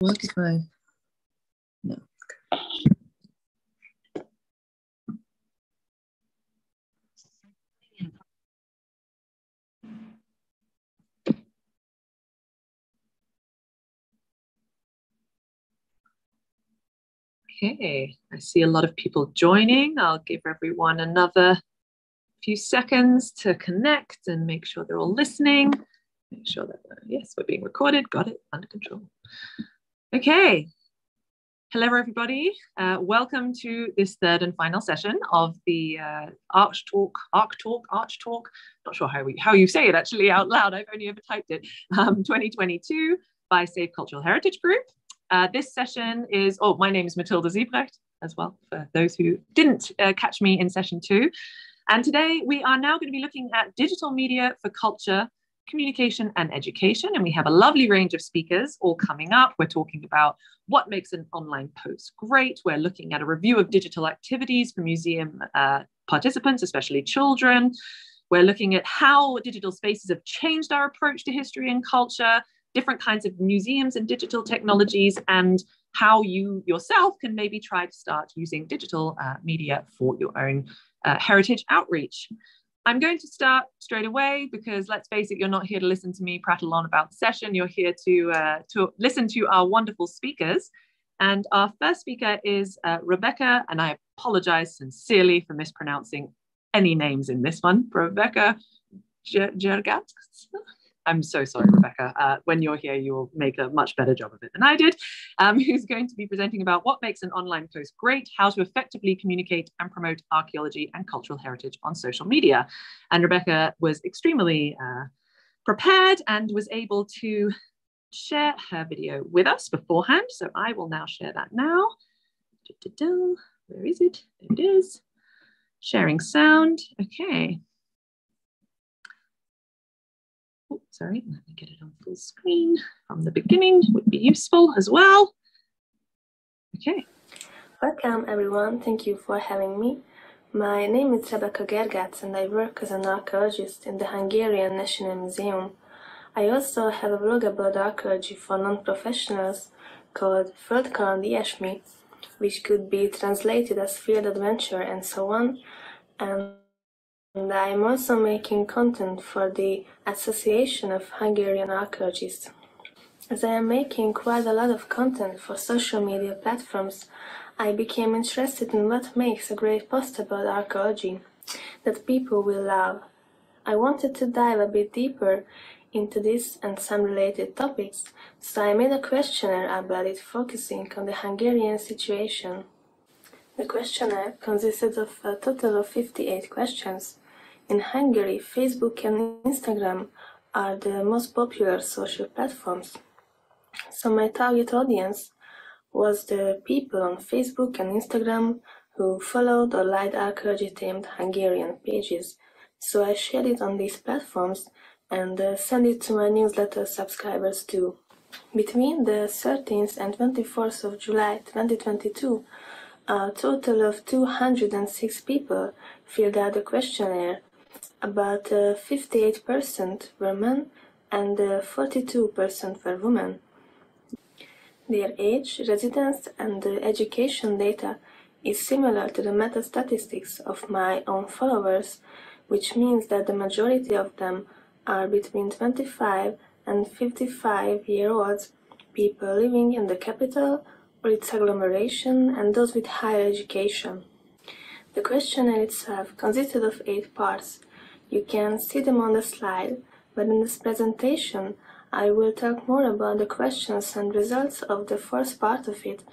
What if I? No. Okay, I see a lot of people joining. I'll give everyone another few seconds to connect and make sure they're all listening. Make sure that, uh, yes, we're being recorded. Got it under control. Okay. Hello, everybody. Uh, welcome to this third and final session of the uh, Arch Talk, Arch Talk, Arch Talk. Not sure how we how you say it actually out loud. I've only ever typed it. Um, 2022 by Save Cultural Heritage Group. Uh, this session is, oh, my name is Matilda Ziebrecht as well, for those who didn't uh, catch me in session two. And today we are now going to be looking at digital media for culture, communication and education. And we have a lovely range of speakers all coming up. We're talking about what makes an online post great. We're looking at a review of digital activities for museum uh, participants, especially children. We're looking at how digital spaces have changed our approach to history and culture different kinds of museums and digital technologies and how you yourself can maybe try to start using digital uh, media for your own uh, heritage outreach. I'm going to start straight away because let's face it, you're not here to listen to me prattle on about the session. You're here to, uh, to listen to our wonderful speakers. And our first speaker is uh, Rebecca, and I apologize sincerely for mispronouncing any names in this one. Rebecca Jergat. I'm so sorry, Rebecca. Uh, when you're here, you will make a much better job of it than I did. Um, who's going to be presenting about what makes an online post great, how to effectively communicate and promote archaeology and cultural heritage on social media. And Rebecca was extremely uh, prepared and was able to share her video with us beforehand. So I will now share that now. Where is it? There it is. Sharing sound. Okay. Oh, sorry, let me get it on full screen from the beginning would be useful as well. Okay. Welcome everyone, thank you for having me. My name is Rebecca Gergac and I work as an archaeologist in the Hungarian National Museum. I also have a blog about archaeology for non-professionals called Földkaland Ilyesmi, which could be translated as field adventure and so on. And and I am also making content for the Association of Hungarian Archaeologists. As I am making quite a lot of content for social media platforms, I became interested in what makes a great post about archaeology that people will love. I wanted to dive a bit deeper into this and some related topics, so I made a questionnaire about it focusing on the Hungarian situation. The questionnaire consisted of a total of 58 questions, in Hungary, Facebook and Instagram are the most popular social platforms. So my target audience was the people on Facebook and Instagram who followed or liked archaeology-themed Hungarian pages. So I shared it on these platforms and uh, sent it to my newsletter subscribers too. Between the 13th and 24th of July 2022, a total of 206 people filled out the questionnaire about 58% uh, were men and 42% uh, were women. Their age, residence, and education data is similar to the meta statistics of my own followers, which means that the majority of them are between 25 and 55 year olds, people living in the capital or its agglomeration, and those with higher education. The questionnaire itself consisted of eight parts, you can see them on the slide, but in this presentation I will talk more about the questions and results of the first part of it,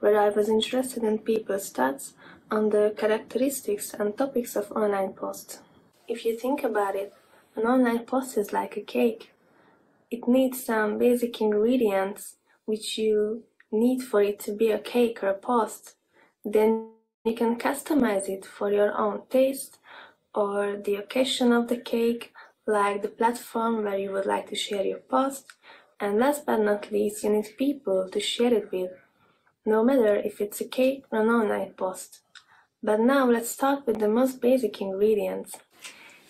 where I was interested in people's thoughts on the characteristics and topics of online posts. If you think about it, an online post is like a cake. It needs some basic ingredients which you need for it to be a cake or a post. Then you can customize it for your own taste or the occasion of the cake, like the platform where you would like to share your post, and last but not least, you need people to share it with, no matter if it's a cake or an online post. But now let's start with the most basic ingredients.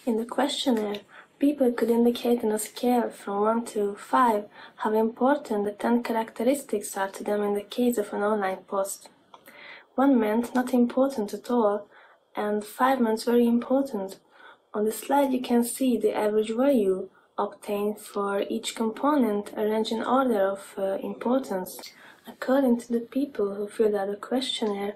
In the questionnaire, People could indicate on a scale from 1 to 5 how important the 10 characteristics are to them in the case of an online post. 1 meant not important at all, and 5 meant very important. On the slide you can see the average value obtained for each component arranged in order of uh, importance. According to the people who filled out the questionnaire,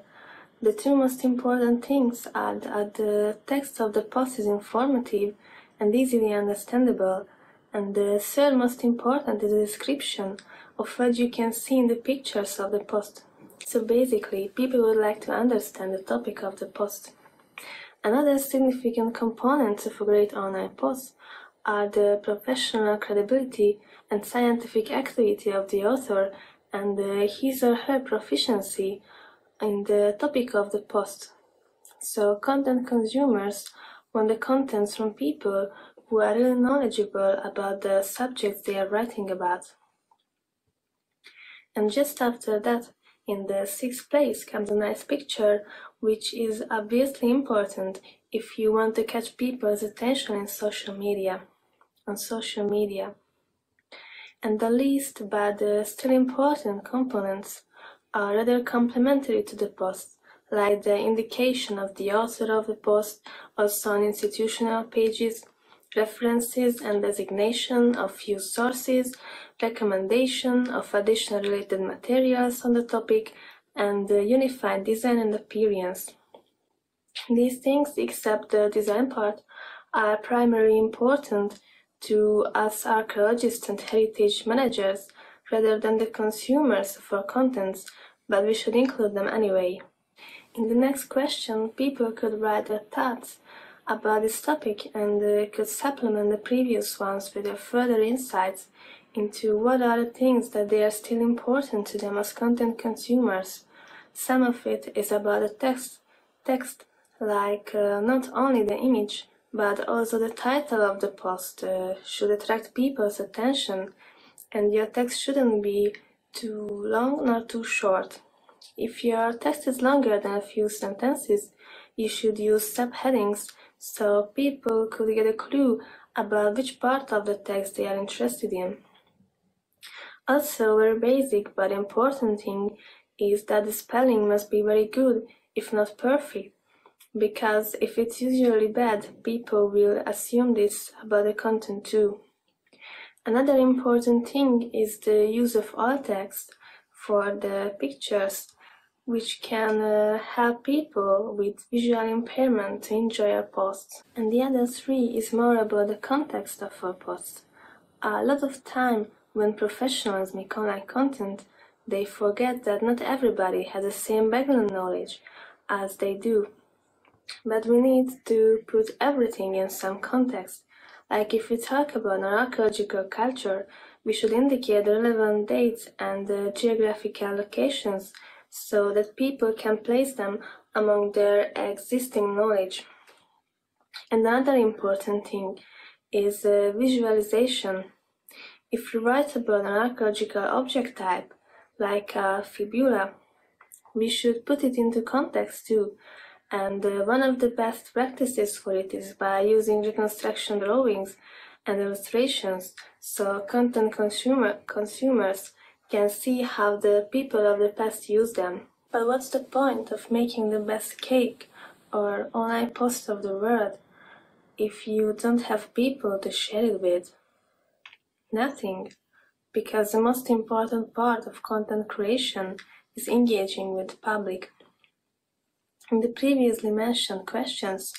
the two most important things are that the text of the post is informative and easily understandable, and the third most important is the description of what you can see in the pictures of the post. So basically, people would like to understand the topic of the post. Another significant component of a great online post are the professional credibility and scientific activity of the author and his or her proficiency in the topic of the post. So content consumers want the contents from people who are really knowledgeable about the subjects they are writing about. And just after that, in the sixth place comes a nice picture, which is obviously important if you want to catch people's attention in social media. On social media. And the least but still important components are rather complementary to the post, like the indication of the author of the post, also on institutional pages, references and designation of few sources, recommendation of additional related materials on the topic, and the unified design and appearance. These things, except the design part, are primarily important to us archaeologists and heritage managers rather than the consumers of our contents, but we should include them anyway. In the next question, people could write their thoughts about this topic and uh, could supplement the previous ones with their further insights into what are the things that they are still important to them as content consumers. Some of it is about the text, text like uh, not only the image, but also the title of the post uh, should attract people's attention and your text shouldn't be too long nor too short. If your text is longer than a few sentences, you should use subheadings so people could get a clue about which part of the text they are interested in. Also, very basic but important thing is that the spelling must be very good, if not perfect, because if it's usually bad, people will assume this about the content too. Another important thing is the use of alt text for the pictures, which can uh, help people with visual impairment to enjoy our posts. And the other three is more about the context of our posts. A lot of time when professionals make online content, they forget that not everybody has the same background knowledge as they do but we need to put everything in some context. Like if we talk about an archaeological culture, we should indicate the relevant dates and the geographical locations so that people can place them among their existing knowledge. Another important thing is uh, visualization. If we write about an archaeological object type, like a fibula, we should put it into context too, and uh, one of the best practices for it is by using reconstruction drawings and illustrations so content consumer, consumers can see how the people of the past use them. But what's the point of making the best cake or online post of the world if you don't have people to share it with? Nothing, because the most important part of content creation is engaging with the public. In the previously mentioned questions,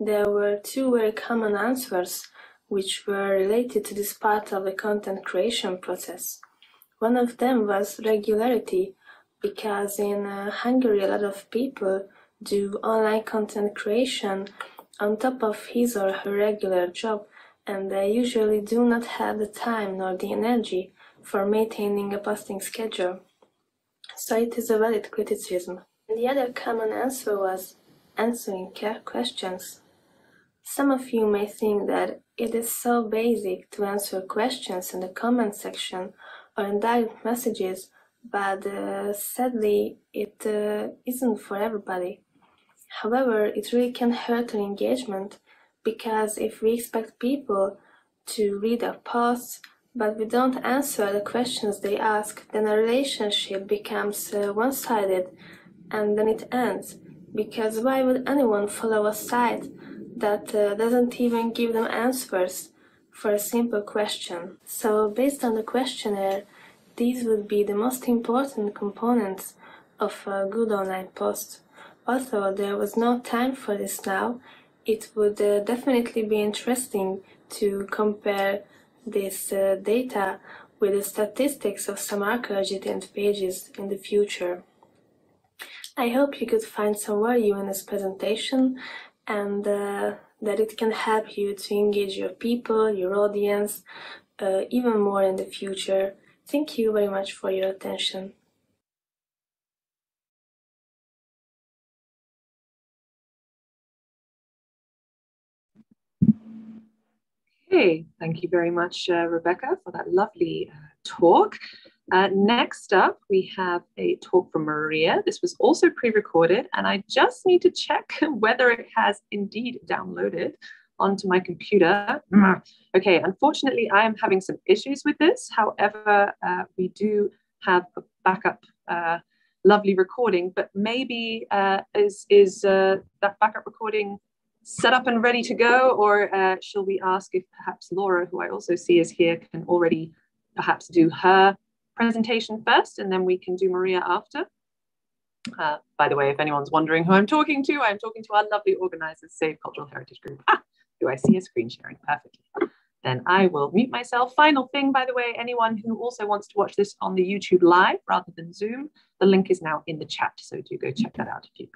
there were two very common answers which were related to this part of the content creation process. One of them was regularity, because in uh, Hungary a lot of people do online content creation on top of his or her regular job, and they usually do not have the time nor the energy for maintaining a posting schedule. So it is a valid criticism. And the other common answer was answering questions. Some of you may think that it is so basic to answer questions in the comment section or in direct messages, but uh, sadly, it uh, not for everybody. However, it really can hurt our engagement because if we expect people to read our posts, but we don't answer the questions they ask, then a relationship becomes uh, one sided and then it ends. Because why would anyone follow a site that uh, doesn't even give them answers for a simple question? So, based on the questionnaire, these would be the most important components of a good online post. Although there was no time for this now, it would uh, definitely be interesting to compare this uh, data with the statistics of some archaeology pages in the future. I hope you could find some value in this presentation and uh, that it can help you to engage your people, your audience, uh, even more in the future. Thank you very much for your attention. Okay, thank you very much, uh, Rebecca, for that lovely uh, talk. Uh, next up, we have a talk from Maria. This was also pre-recorded, and I just need to check whether it has indeed downloaded onto my computer. Okay, unfortunately, I am having some issues with this. However, uh, we do have a backup uh, lovely recording, but maybe uh, is, is uh, that backup recording set up and ready to go? Or uh, shall we ask if perhaps Laura, who I also see is here, can already perhaps do her presentation first and then we can do Maria after? Uh, by the way, if anyone's wondering who I'm talking to, I'm talking to our lovely organizers, Save Cultural Heritage Group. Ah, do I see a screen sharing perfectly? Then I will mute myself. Final thing, by the way, anyone who also wants to watch this on the YouTube live rather than Zoom, the link is now in the chat. So do go check that out if you.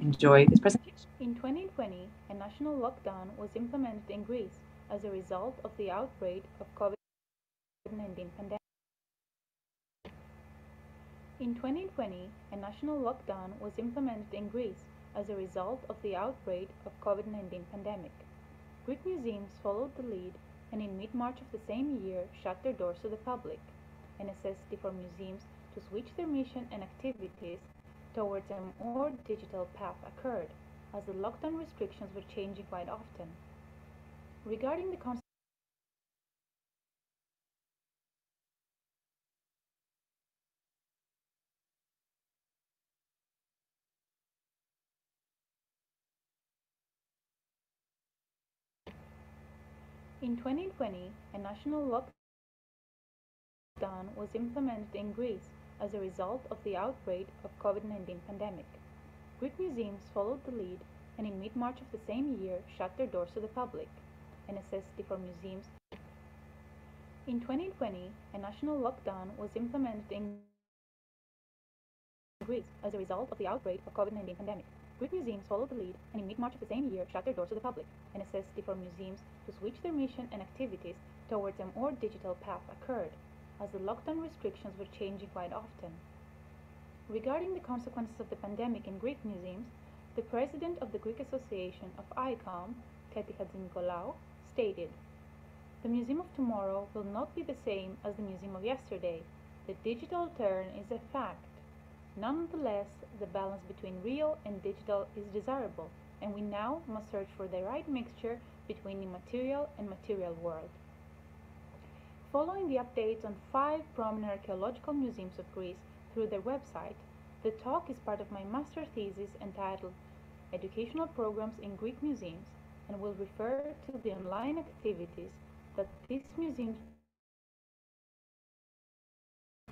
Enjoy this presentation. In 2020, a national lockdown was implemented in Greece as a result of the outbreak of COVID-19 pandemic. In 2020, a national lockdown was implemented in Greece as a result of the outbreak of COVID-19 pandemic. Greek museums followed the lead and in mid-March of the same year shut their doors to the public, a necessity for museums to switch their mission and activities towards a more digital path occurred, as the lockdown restrictions were changing quite often. Regarding the In 2020, a national lockdown was implemented in Greece as a result of the outbreak of COVID-19 pandemic. Greek museums followed the lead and in mid-March of the same year shut their doors to the public, a necessity for museums. In 2020, a national lockdown was implemented in Greece as a result of the outbreak of COVID-19 pandemic. Greek museums followed the lead and in mid-March of the same year shut their doors to the public, a necessity for museums to switch their mission and activities towards a more digital path occurred as the lockdown restrictions were changing quite often. Regarding the consequences of the pandemic in Greek museums, the president of the Greek Association of ICOM, Keti Hadjinikolaou, stated, The Museum of Tomorrow will not be the same as the Museum of yesterday. The digital turn is a fact. Nonetheless, the balance between real and digital is desirable, and we now must search for the right mixture between the material and material world. Following the updates on five prominent archaeological museums of Greece through their website, the talk is part of my master thesis entitled Educational Programs in Greek Museums and will refer to the online activities that these museums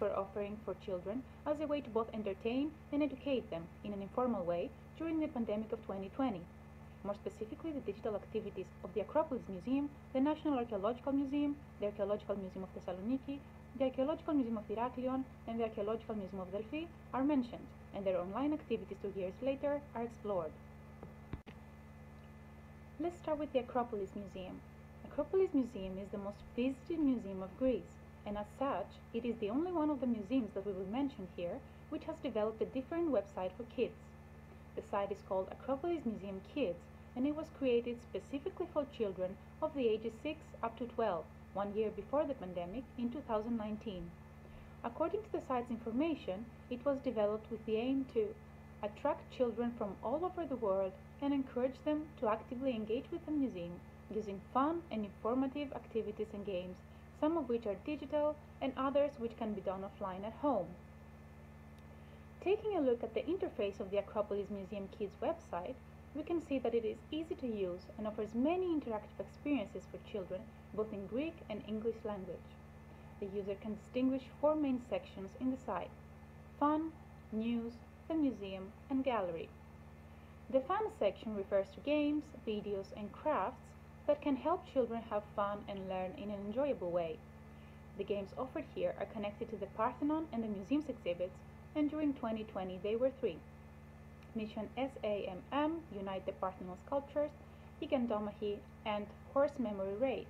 were offering for children as a way to both entertain and educate them in an informal way during the pandemic of 2020 more specifically the digital activities of the Acropolis Museum, the National Archaeological Museum, the Archaeological Museum of Thessaloniki, the Archaeological Museum of Heraklion, and the Archaeological Museum of Delphi are mentioned, and their online activities two years later are explored. Let's start with the Acropolis Museum. Acropolis Museum is the most visited museum of Greece, and as such, it is the only one of the museums that we will mention here which has developed a different website for kids. The site is called Acropolis Museum Kids and it was created specifically for children of the ages 6 up to 12, one year before the pandemic in 2019. According to the site's information, it was developed with the aim to attract children from all over the world and encourage them to actively engage with the museum using fun and informative activities and games, some of which are digital and others which can be done offline at home. Taking a look at the interface of the Acropolis Museum Kids website, we can see that it is easy to use and offers many interactive experiences for children, both in Greek and English language. The user can distinguish four main sections in the site Fun, News, the Museum, and Gallery. The Fun section refers to games, videos, and crafts that can help children have fun and learn in an enjoyable way. The games offered here are connected to the Parthenon and the museum's exhibits, and during 2020 they were three. Mission SAMM, Unite the Parthenon Sculptures, Gigantomachy, and Horse Memory Race.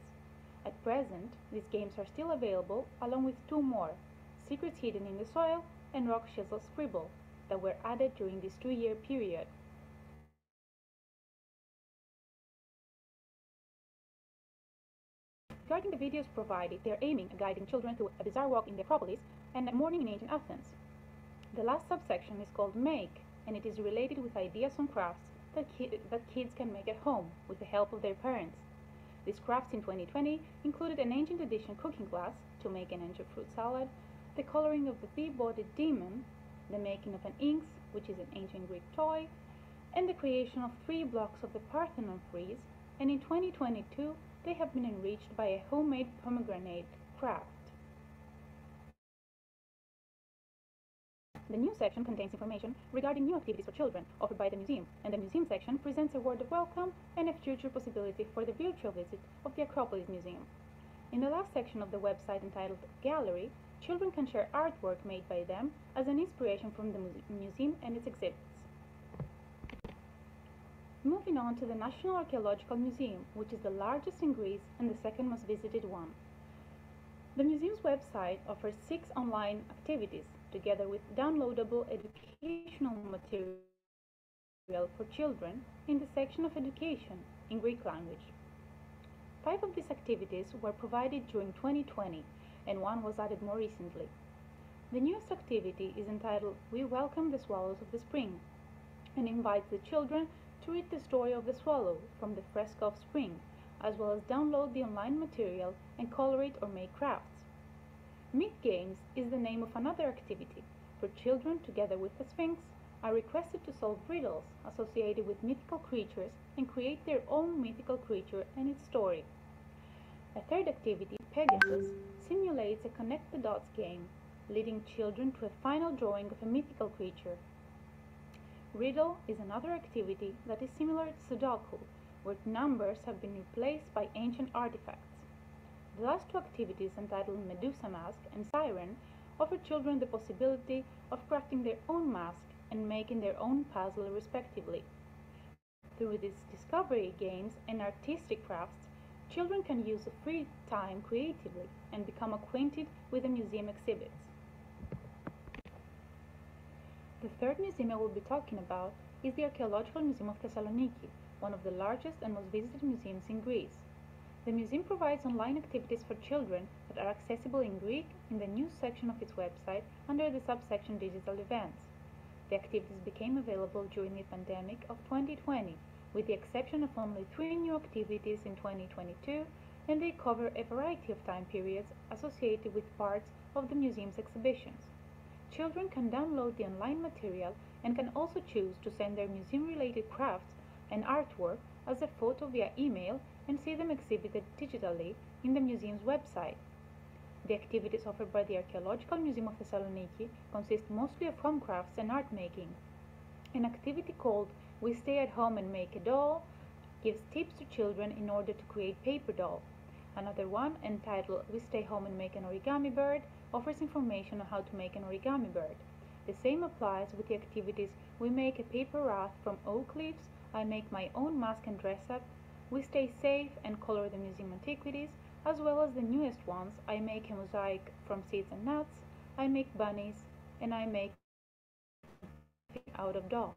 At present, these games are still available along with two more, Secrets Hidden in the Soil and Rock Chisel Scribble, that were added during this two-year period. Regarding the videos provided, they are aiming at guiding children through a bizarre walk in the Acropolis and a morning in ancient Athens. The last subsection is called Make, and it is related with ideas on crafts that, ki that kids can make at home with the help of their parents. These crafts in 2020 included an ancient edition cooking class to make an ancient fruit salad, the coloring of the three-bodied demon, the making of an iynx, which is an ancient Greek toy, and the creation of three blocks of the Parthenon frieze, and in 2022 they have been enriched by a homemade pomegranate craft. The new section contains information regarding new activities for children offered by the museum, and the museum section presents a word of welcome and a future possibility for the virtual visit of the Acropolis Museum. In the last section of the website entitled Gallery, children can share artwork made by them as an inspiration from the museum and its exhibits. Moving on to the National Archaeological Museum, which is the largest in Greece and the second most visited one. The museum's website offers six online activities together with downloadable educational material for children in the section of education in Greek language. Five of these activities were provided during 2020 and one was added more recently. The newest activity is entitled We Welcome the Swallows of the Spring and invites the children to read the story of the swallow from the fresco of spring, as well as download the online material and color it or make crafts. Myth Games is the name of another activity where children, together with the Sphinx, are requested to solve riddles associated with mythical creatures and create their own mythical creature and its story. A third activity, Pegasus, simulates a connect the dots game, leading children to a final drawing of a mythical creature. Riddle is another activity that is similar to Sudoku, where numbers have been replaced by ancient artifacts. The last two activities, entitled Medusa Mask and Siren, offer children the possibility of crafting their own mask and making their own puzzle respectively. Through these discovery games and artistic crafts, children can use the free time creatively and become acquainted with the museum exhibits. The third museum I will be talking about is the Archaeological Museum of Thessaloniki, one of the largest and most visited museums in Greece. The museum provides online activities for children that are accessible in Greek in the news section of its website under the subsection Digital Events. The activities became available during the pandemic of 2020, with the exception of only three new activities in 2022, and they cover a variety of time periods associated with parts of the museum's exhibitions. Children can download the online material and can also choose to send their museum-related crafts and artwork as a photo via email and see them exhibited digitally in the museum's website. The activities offered by the Archaeological Museum of Thessaloniki consist mostly of home crafts and art making. An activity called We Stay at Home and Make a Doll gives tips to children in order to create paper doll. Another one, entitled We Stay Home and Make an Origami Bird, offers information on how to make an origami bird. The same applies with the activities We Make a Paper Raft from oak leaves, I Make My Own Mask and Dress Up, we stay safe and color the museum antiquities, as well as the newest ones. I make a mosaic from seeds and nuts, I make bunnies, and I make out of doll.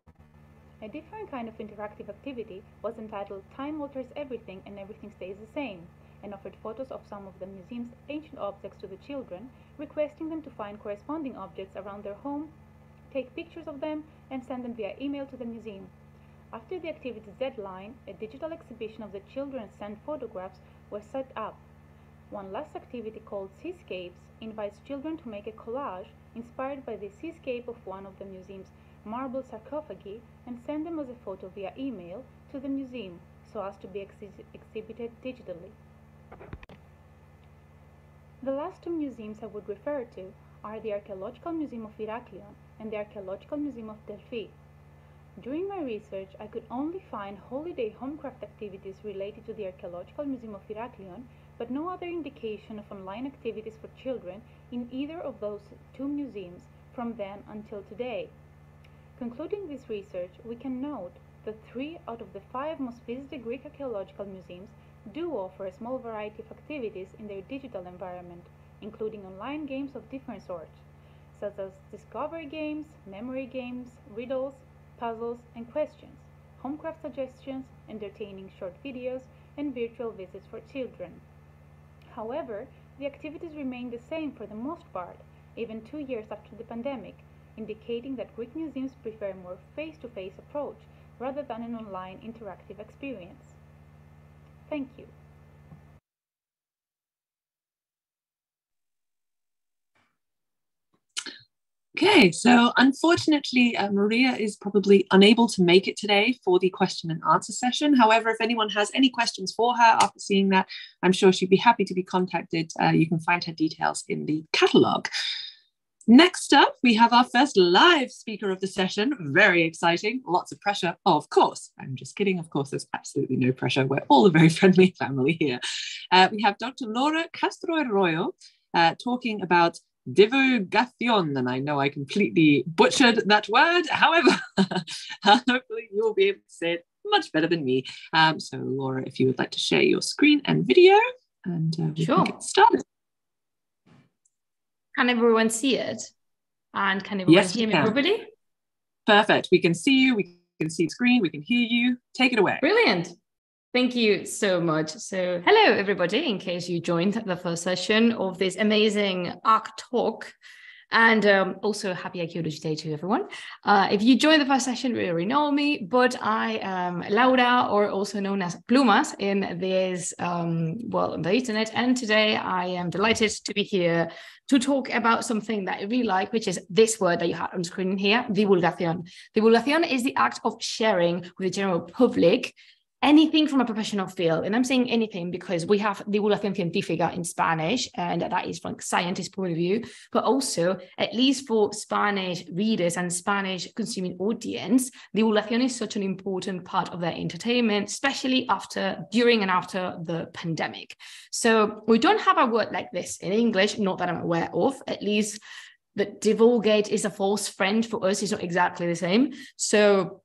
A different kind of interactive activity was entitled Time Alters Everything and Everything Stays the Same, and offered photos of some of the museum's ancient objects to the children, requesting them to find corresponding objects around their home, take pictures of them, and send them via email to the museum. After the activity's deadline, a digital exhibition of the children's sent photographs was set up. One last activity called Seascapes invites children to make a collage inspired by the seascape of one of the museum's marble sarcophagi and send them as a photo via email to the museum so as to be ex exhibited digitally. The last two museums I would refer to are the Archaeological Museum of Heraklion and the Archaeological Museum of Delphi. During my research, I could only find holiday homecraft activities related to the Archaeological Museum of Heraklion, but no other indication of online activities for children in either of those two museums from then until today. Concluding this research, we can note that three out of the five most visited Greek archaeological museums do offer a small variety of activities in their digital environment, including online games of different sorts, such as discovery games, memory games, riddles, puzzles, and questions, homecraft suggestions, entertaining short videos, and virtual visits for children. However, the activities remain the same for the most part, even two years after the pandemic, indicating that Greek museums prefer a more face-to-face approach rather than an online interactive experience. Thank you. Okay, so unfortunately, uh, Maria is probably unable to make it today for the question and answer session. However, if anyone has any questions for her after seeing that, I'm sure she'd be happy to be contacted. Uh, you can find her details in the catalogue. Next up, we have our first live speaker of the session. Very exciting, lots of pressure. Of course, I'm just kidding. Of course, there's absolutely no pressure. We're all a very friendly family here. Uh, we have Dr. Laura Castro Arroyo uh, talking about divulgación, and I know I completely butchered that word. However, hopefully you'll be able to say it much better than me. Um, so, Laura, if you would like to share your screen and video, and uh, we sure. can get started. Can everyone see it? And can everyone yes, hear me properly? Perfect. We can see you. We can see the screen. We can hear you. Take it away. Brilliant. Thank you so much. So, hello, everybody, in case you joined the first session of this amazing ARC talk. And um, also, happy Archaeology Day to everyone. Uh, if you join the first session, you already know me, but I am Laura, or also known as Plumas, in this, um, well, on the internet. And today I am delighted to be here to talk about something that I really like, which is this word that you have on screen here, divulgación. Divulgación is the act of sharing with the general public anything from a professional field. And I'm saying anything because we have the divulgación científica in Spanish, and that is from scientist point of view, but also, at least for Spanish readers and Spanish consuming audience, the divulgación is such an important part of their entertainment, especially after, during and after the pandemic. So we don't have a word like this in English, not that I'm aware of, at least that divulgate is a false friend for us, it's not exactly the same. So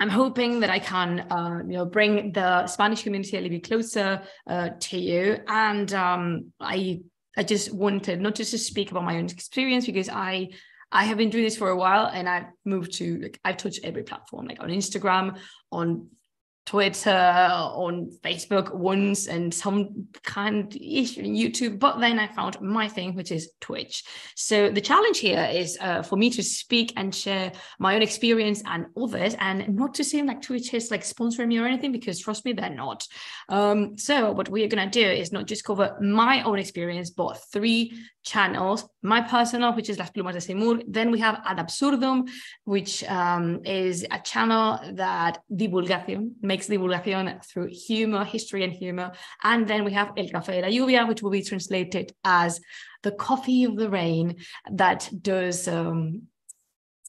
I'm hoping that I can, uh, you know, bring the Spanish community a little bit closer uh, to you. And um, I, I just wanted not just to speak about my own experience because I, I have been doing this for a while, and I've moved to like I've touched every platform, like on Instagram, on Twitter, on Facebook once, and some kind issue in YouTube. But then I found my thing, which is Twitch. So the challenge here is uh, for me to speak and share my own experience and others, and not to seem like Twitch is like sponsoring me or anything, because trust me, they're not. Um, so what we are gonna do is not just cover my own experience, but three channels. My personal, which is Las Plumas de Simurgh. Then we have Ad Absurdum, which um, is a channel that divulgación makes divulgación through humor, history, and humor. And then we have El Café de la Lluvia, which will be translated as the coffee of the rain, that does um,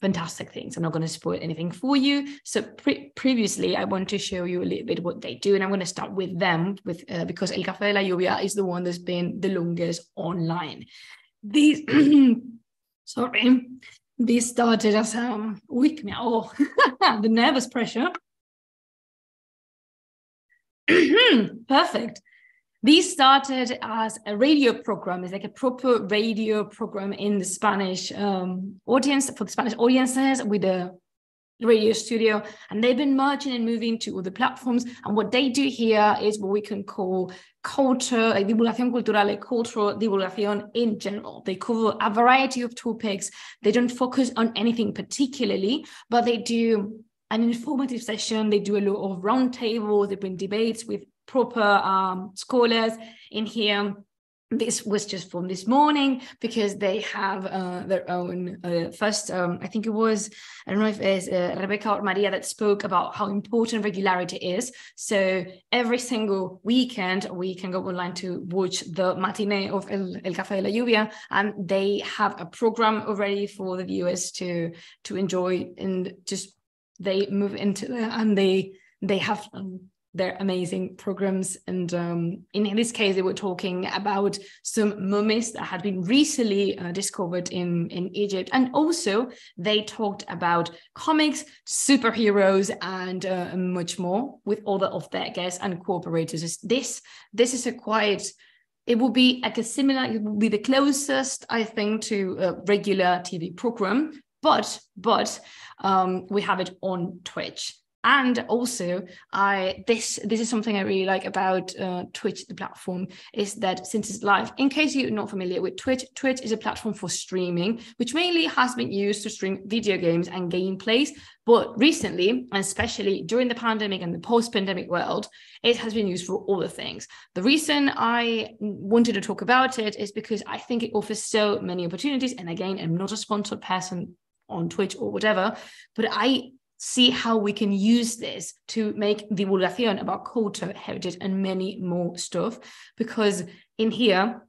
fantastic things. I'm not going to spoil anything for you. So pre- previously, I want to show you a little bit what they do, and I'm going to start with them with uh, because El Café de la Lluvia is the one that's been the longest online. These, sorry, these started as um, week now. Oh, the nervous pressure. Perfect. These started as a radio program. It's like a proper radio program in the Spanish um, audience for the Spanish audiences with a radio studio. And they've been merging and moving to other platforms. And what they do here is what we can call culture, like divulgación cultural, like cultural divulgación in general. They cover a variety of topics. They don't focus on anything particularly, but they do an informative session. They do a lot of roundtables, they bring debates with proper um, scholars in here this was just from this morning because they have uh, their own uh, first um, i think it was i don't know if it's uh, rebecca or maria that spoke about how important regularity is. So every single weekend we can go online to watch the matinee of el, el café de la lluvia and they have a program already for the viewers to to enjoy and just they move into and they they have um, their amazing programs. And um, in this case, they were talking about some mummies that had been recently uh, discovered in, in Egypt. And also, they talked about comics, superheroes, and uh, much more with other of their guests and cooperators. This, this is a quite it will be like a similar it will be the closest i think to a regular tv program but but um, we have it on twitch and also i this this is something i really like about uh, twitch the platform is that since it's live in case you're not familiar with twitch twitch is a platform for streaming which mainly has been used to stream video games and gameplays. But recently and especially during the pandemic and the post-pandemic world it has been used for other things. The reason i wanted to talk about it is because i think it offers so many opportunities. And again i'm not a sponsored person on twitch or whatever but i see how we can use this to make divulgación about culture, heritage, and many more stuff. Because in here,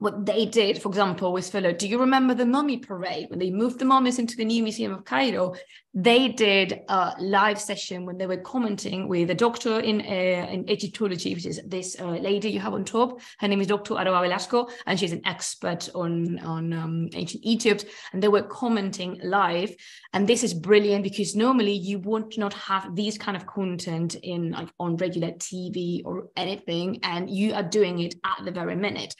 what they did, for example, with Philo, do you remember the mummy parade when they moved the mummies into the new museum of Cairo? They did a live session when they were commenting with a doctor in uh, in Egyptology, which is this uh, lady you have on top. Her name is Dr. Aroa Velasco, and she's an expert on on um, ancient Egypt. And they were commenting live, and this is brilliant because normally you would not have these kind of content in like on regular TV or anything, and you are doing it at the very minute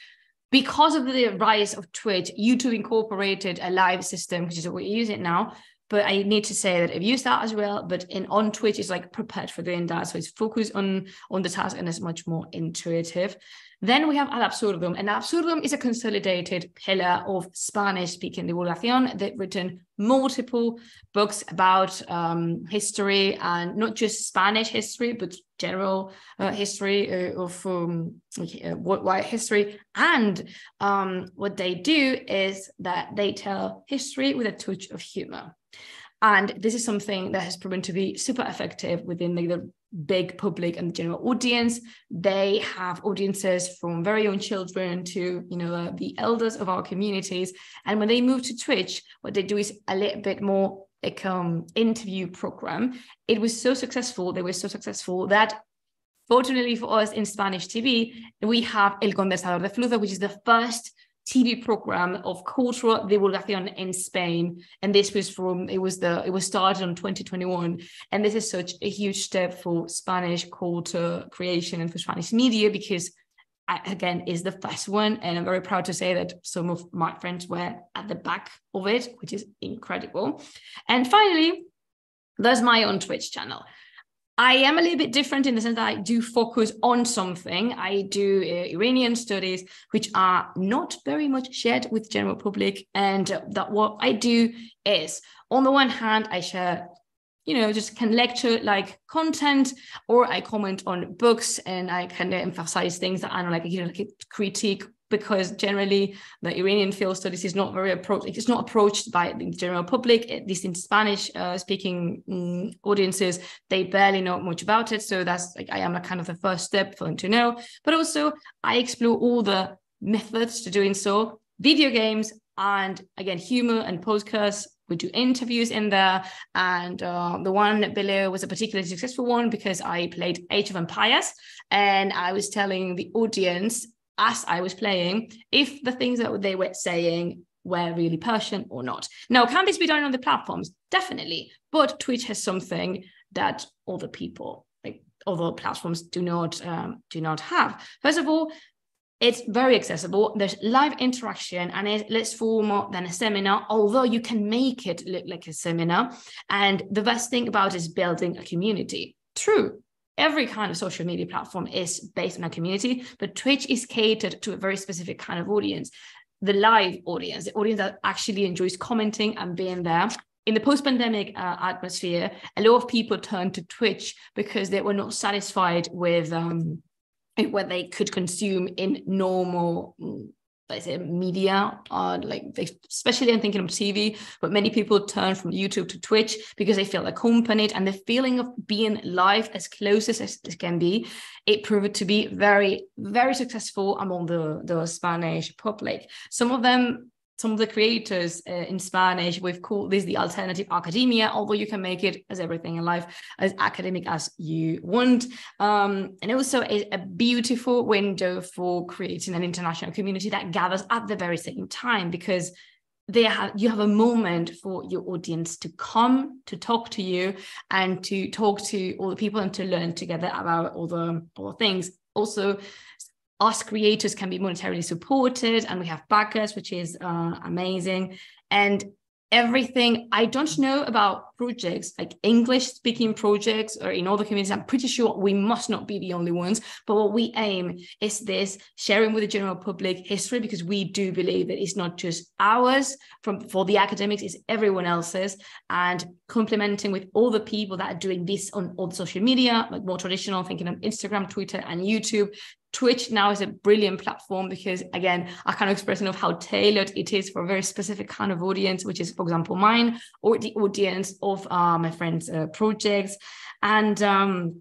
because of the rise of Twitch, YouTube incorporated a live system, which is what we use it now. But I need to say that I've used that as well. But in on Twitch, it's like prepared for doing that. So it's focused on on the task and it's much more intuitive. Then we have Ad Absurdum, and Absurdum is a consolidated pillar of Spanish speaking divulgación. They've written multiple books about um, history and not just Spanish history, but general uh, history uh, of um, uh, worldwide history. And um, what they do is that they tell history with a touch of humor. And this is something that has proven to be super effective within the, big public and the general audience. They have audiences from very young children to, you know, uh, the elders of our communities. And when they move to Twitch, what they do is a little bit more like um interview program. It was so successful. They were so successful that fortunately for us in Spanish TV, we have El Condensador de Flujo, which is the first TV program of cultural divulgación in Spain. And this was from, it was the, it was started in 2021. And this is such a huge step for Spanish culture creation and for Spanish media because I, again is the first one. And I'm very proud to say that some of my friends were at the back of it, which is incredible. And finally, there's my own Twitch channel. I am a little bit different in the sense that I do focus on something. I do uh, Iranian studies, which are not very much shared with general public. And uh, that what I do is, on the one hand, I share, you know, just can lecture like content, or I comment on books and I kind of emphasize things that I don't like, you know, like critique because generally the Iranian field studies is not very approached. It's not approached by the general public, at least in Spanish uh, speaking um, audiences. They barely know much about it. So that's like I am a kind of the first step for them to know. But also I explore all the methods to doing so. Video games and again humor and podcasts we do interviews in there and uh, the one below was a particularly successful one because i played age of empires and i was telling the audience as I was playing if the things that they were saying were really Persian or not. Now, can this be done on the platforms? Definitely. But Twitch has something that other people, like other platforms, do not um, do not have. First of all, it's very accessible. There's live interaction and it's less formal than a seminar, although you can make it look like a seminar. And the best thing about is building a community. True, every kind of social media platform is based on a community, but Twitch is catered to a very specific kind of audience the live audience, the audience that actually enjoys commenting and being there. in the post-pandemic uh, atmosphere, a lot of people turned to Twitch because they were not satisfied with um, what they could consume in normal let's say media uh, like especially i'm thinking of tv but many people turn from youtube to twitch because they feel accompanied and the feeling of being live as close as it can be it proved to be very very successful among the the spanish public. Some of them some of the creators uh, in Spanish, we've called this the alternative academia, although you can make it as everything in life as academic as you want. Um, and also a, a, beautiful window for creating an international community that gathers at the very same time because they have you have a moment for your audience to come to talk to you and to talk to all the people and to learn together about all the all the things also us creators can be monetarily supported and we have backers which is uh, amazing. And everything i don't know about projects like english speaking projects or in other communities i'm pretty sure we must not be the only ones but what we aim is this sharing with the general public history because we do believe that it's not just ours from for the academics it's everyone else's and complementing with all the people that are doing this on, on social media like more traditional thinking of instagram twitter and youtube Twitch now is a brilliant platform because, again, I kind of express enough how tailored it is for a very specific kind of audience, which is, for example, mine or the audience of uh, my friends' uh, projects. And um,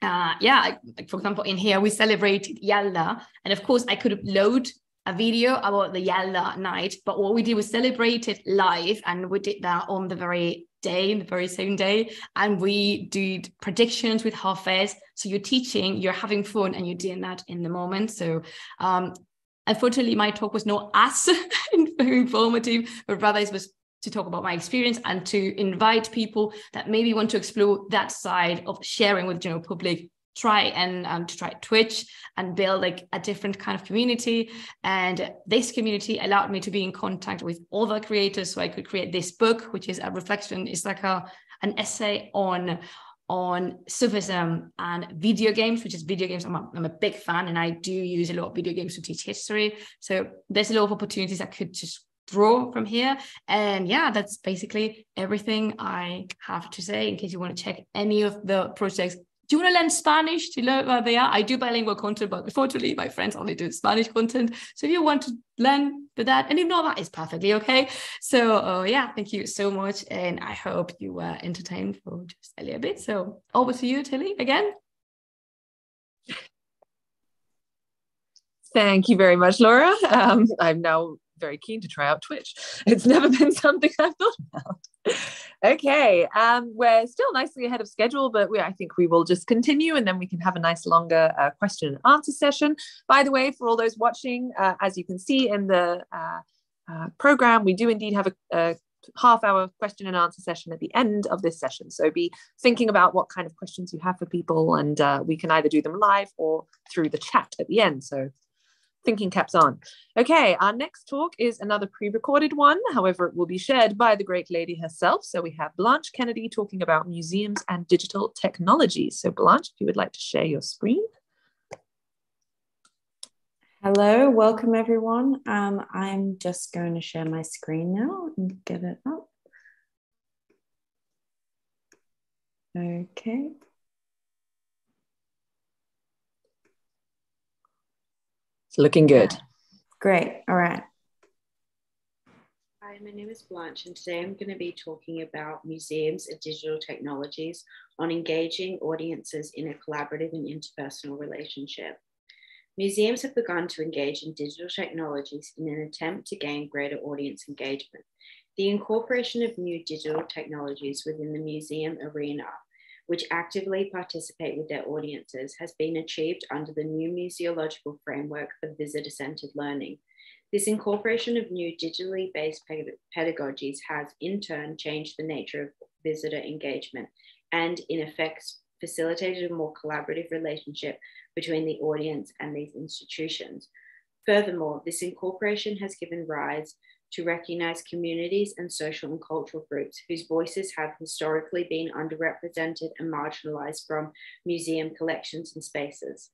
uh, yeah, like for example, in here we celebrated Yalda, and of course, I could upload a video about the Yalda night, but what we did was celebrate it live, and we did that on the very day, in the very same day. And we did predictions with Hafez. So you're teaching, you're having fun, and you're doing that in the moment. So um, unfortunately, my talk was not as informative, but rather it was to talk about my experience and to invite people that maybe want to explore that side of sharing with general public try and um, to try Twitch and build like a different kind of community. And this community allowed me to be in contact with other creators, so I could create this book, which is a reflection. It's like a an essay on on Sufism and video games, which is video games. I'm a, I'm a big fan, and I do use a lot of video games to teach history. So there's a lot of opportunities I could just draw from here. And yeah, that's basically everything I have to say. In case you want to check any of the projects do you want to learn Spanish to learn where they are? I do bilingual content, but unfortunately, my friends only do Spanish content. So if you want to learn for that, and if not, that is perfectly okay. So uh, yeah, thank you so much. And I hope you were entertained for just a little bit. So over to you, Tilly, again. Thank you very much, Laura. Um, I'm now very keen to try out Twitch. It's never been something I've thought about. okay, um, we're still nicely ahead of schedule, but we, I think we will just continue and then we can have a nice longer uh, question and answer session. By the way, for all those watching, uh, as you can see in the uh, uh program, we do indeed have a, a half hour question and answer session at the end of this session. So be thinking about what kind of questions you have for people, and uh, we can either do them live or through the chat at the end. So thinking caps on. Okay, our next talk is another pre-recorded one. However, it will be shared by the great lady herself. So we have Blanche Kennedy talking about museums and digital technologies. So Blanche, if you would like to share your screen. Hello, welcome everyone. Um, I'm just going to share my screen now and get it up. Okay. It's looking good. Great. All right. Hi, my name is Blanche, and today I'm going to be talking about museums and digital technologies on engaging audiences in a collaborative and interpersonal relationship. Museums have begun to engage in digital technologies in an attempt to gain greater audience engagement. The incorporation of new digital technologies within the museum arena which actively participate with their audiences, has been achieved under the new museological framework for visitor centered learning. This incorporation of new digitally based pedagogies has in turn changed the nature of visitor engagement and, in effect, facilitated a more collaborative relationship between the audience and these institutions. Furthermore, this incorporation has given rise to recognize communities and social and cultural groups whose voices have historically been underrepresented and marginalized from museum collections and spaces.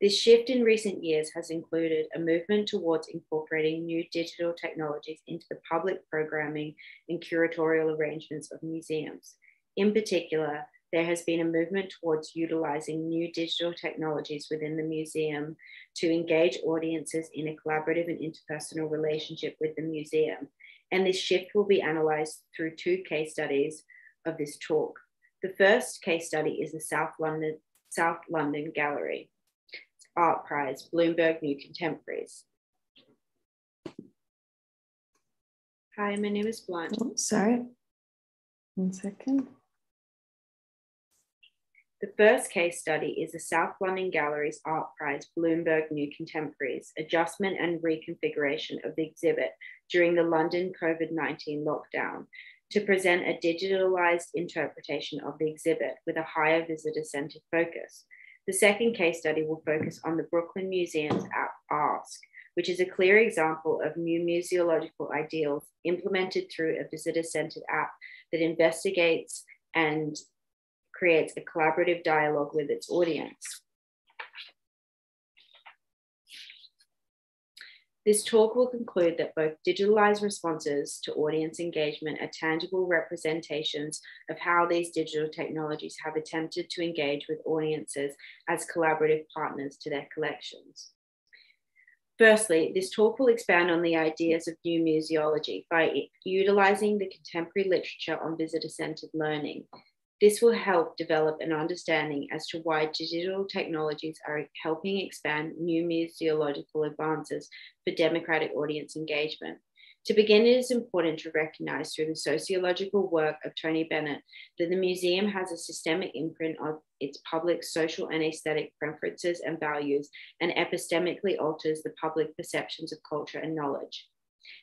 This shift in recent years has included a movement towards incorporating new digital technologies into the public programming and curatorial arrangements of museums. In particular, there has been a movement towards utilizing new digital technologies within the museum to engage audiences in a collaborative and interpersonal relationship with the museum. And this shift will be analyzed through two case studies of this talk. The first case study is the South London, South London Gallery Art Prize, Bloomberg New Contemporaries. Hi, my name is Blunt. Oh, sorry. One second. The first case study is the South London Gallery's Art Prize Bloomberg New Contemporaries adjustment and reconfiguration of the exhibit during the London COVID 19 lockdown to present a digitalized interpretation of the exhibit with a higher visitor centered focus. The second case study will focus on the Brooklyn Museum's app Ask, which is a clear example of new museological ideals implemented through a visitor centered app that investigates and creates a collaborative dialogue with its audience. This talk will conclude that both digitalized responses to audience engagement are tangible representations of how these digital technologies have attempted to engage with audiences as collaborative partners to their collections. Firstly, this talk will expand on the ideas of new museology by utilizing the contemporary literature on visitor centered learning this will help develop an understanding as to why digital technologies are helping expand new museological advances for democratic audience engagement. To begin, it is important to recognize through the sociological work of Tony Bennett that the museum has a systemic imprint of its public social and aesthetic preferences and values and epistemically alters the public perceptions of culture and knowledge.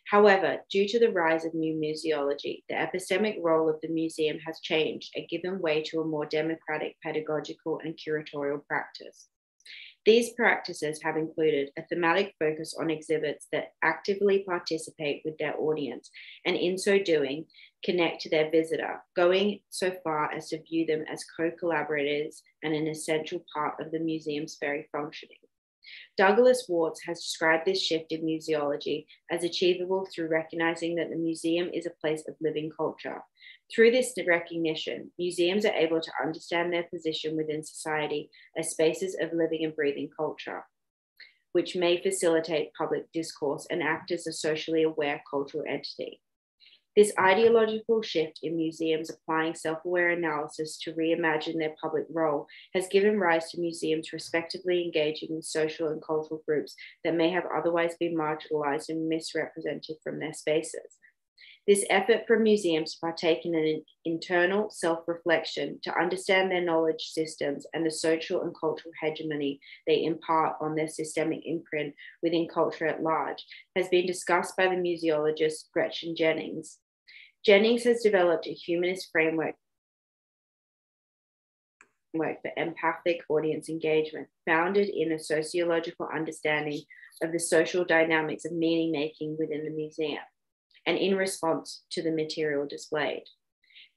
However, due to the rise of new museology, the epistemic role of the museum has changed and given way to a more democratic pedagogical and curatorial practice. These practices have included a thematic focus on exhibits that actively participate with their audience and, in so doing, connect to their visitor, going so far as to view them as co collaborators and an essential part of the museum's very functioning. Douglas Worts has described this shift in museology as achievable through recognizing that the museum is a place of living culture. Through this recognition, museums are able to understand their position within society as spaces of living and breathing culture, which may facilitate public discourse and act as a socially aware cultural entity. This ideological shift in museums applying self aware analysis to reimagine their public role has given rise to museums respectively engaging in social and cultural groups that may have otherwise been marginalized and misrepresented from their spaces. This effort for museums to partake in an internal self reflection, to understand their knowledge systems and the social and cultural hegemony they impart on their systemic imprint within culture at large, has been discussed by the museologist Gretchen Jennings Jennings has developed a humanist framework for empathic audience engagement, founded in a sociological understanding of the social dynamics of meaning making within the museum and in response to the material displayed.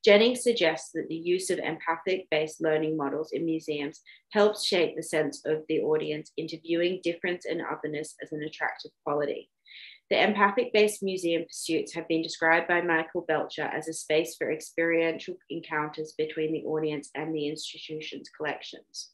Jennings suggests that the use of empathic based learning models in museums helps shape the sense of the audience into viewing difference and otherness as an attractive quality. The empathic based museum pursuits have been described by Michael Belcher as a space for experiential encounters between the audience and the institution's collections.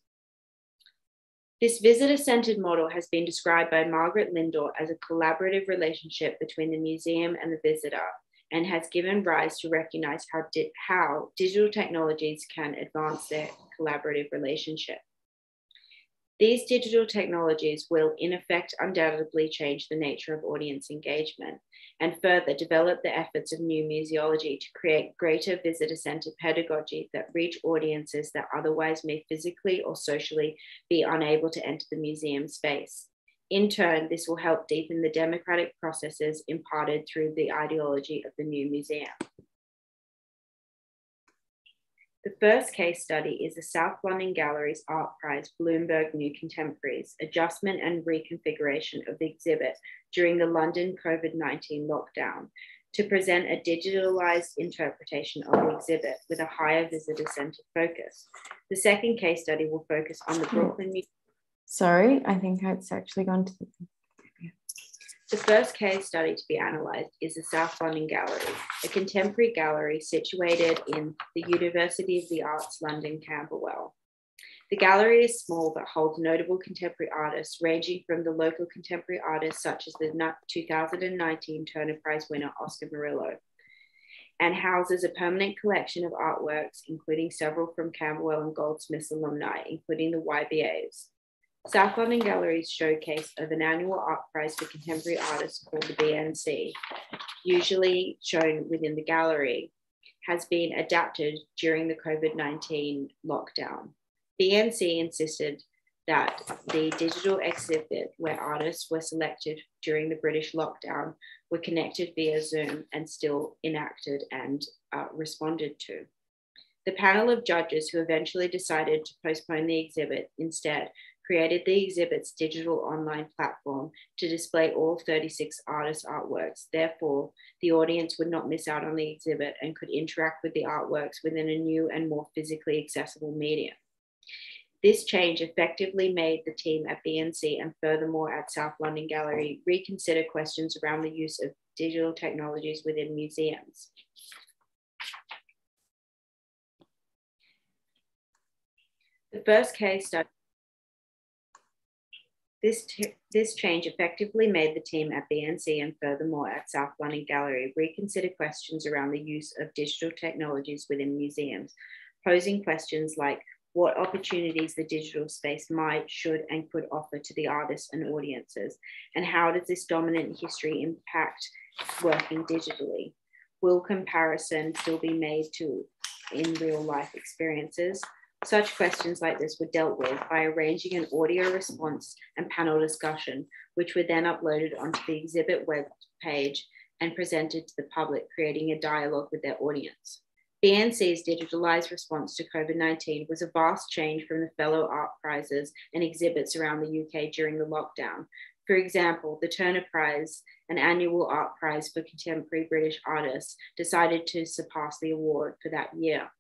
This visitor centered model has been described by Margaret Lindauer as a collaborative relationship between the museum and the visitor and has given rise to recognize how, di- how digital technologies can advance their collaborative relationship. These digital technologies will, in effect, undoubtedly change the nature of audience engagement and further develop the efforts of new museology to create greater visitor centered pedagogy that reach audiences that otherwise may physically or socially be unable to enter the museum space. In turn, this will help deepen the democratic processes imparted through the ideology of the new museum. The first case study is the South London Gallery's Art Prize Bloomberg New Contemporaries adjustment and reconfiguration of the exhibit during the London COVID 19 lockdown to present a digitalized interpretation of the exhibit with a higher visitor centered focus. The second case study will focus on the hmm. Brooklyn Museum. Sorry, I think it's actually gone to the. The first case study to be analysed is the South London Gallery, a contemporary gallery situated in the University of the Arts London Camberwell. The gallery is small but holds notable contemporary artists ranging from the local contemporary artists such as the 2019 Turner Prize winner Oscar Murillo and houses a permanent collection of artworks, including several from Camberwell and Goldsmiths alumni, including the YBAs. South London Gallery's showcase of an annual art prize for contemporary artists called the BNC, usually shown within the gallery, has been adapted during the COVID 19 lockdown. BNC insisted that the digital exhibit where artists were selected during the British lockdown were connected via Zoom and still enacted and uh, responded to. The panel of judges who eventually decided to postpone the exhibit instead created the exhibit's digital online platform to display all 36 artists' artworks. Therefore, the audience would not miss out on the exhibit and could interact with the artworks within a new and more physically accessible medium. This change effectively made the team at BNC and furthermore at South London Gallery reconsider questions around the use of digital technologies within museums. The first case study this, this change effectively made the team at BNC and furthermore at South London Gallery reconsider questions around the use of digital technologies within museums, posing questions like what opportunities the digital space might, should, and could offer to the artists and audiences, and how does this dominant history impact working digitally? Will comparison still be made to in real life experiences? Such questions like this were dealt with by arranging an audio response and panel discussion, which were then uploaded onto the exhibit web page and presented to the public, creating a dialogue with their audience. BNC's digitalized response to COVID 19 was a vast change from the fellow art prizes and exhibits around the UK during the lockdown. For example, the Turner Prize, an annual art prize for contemporary British artists, decided to surpass the award for that year.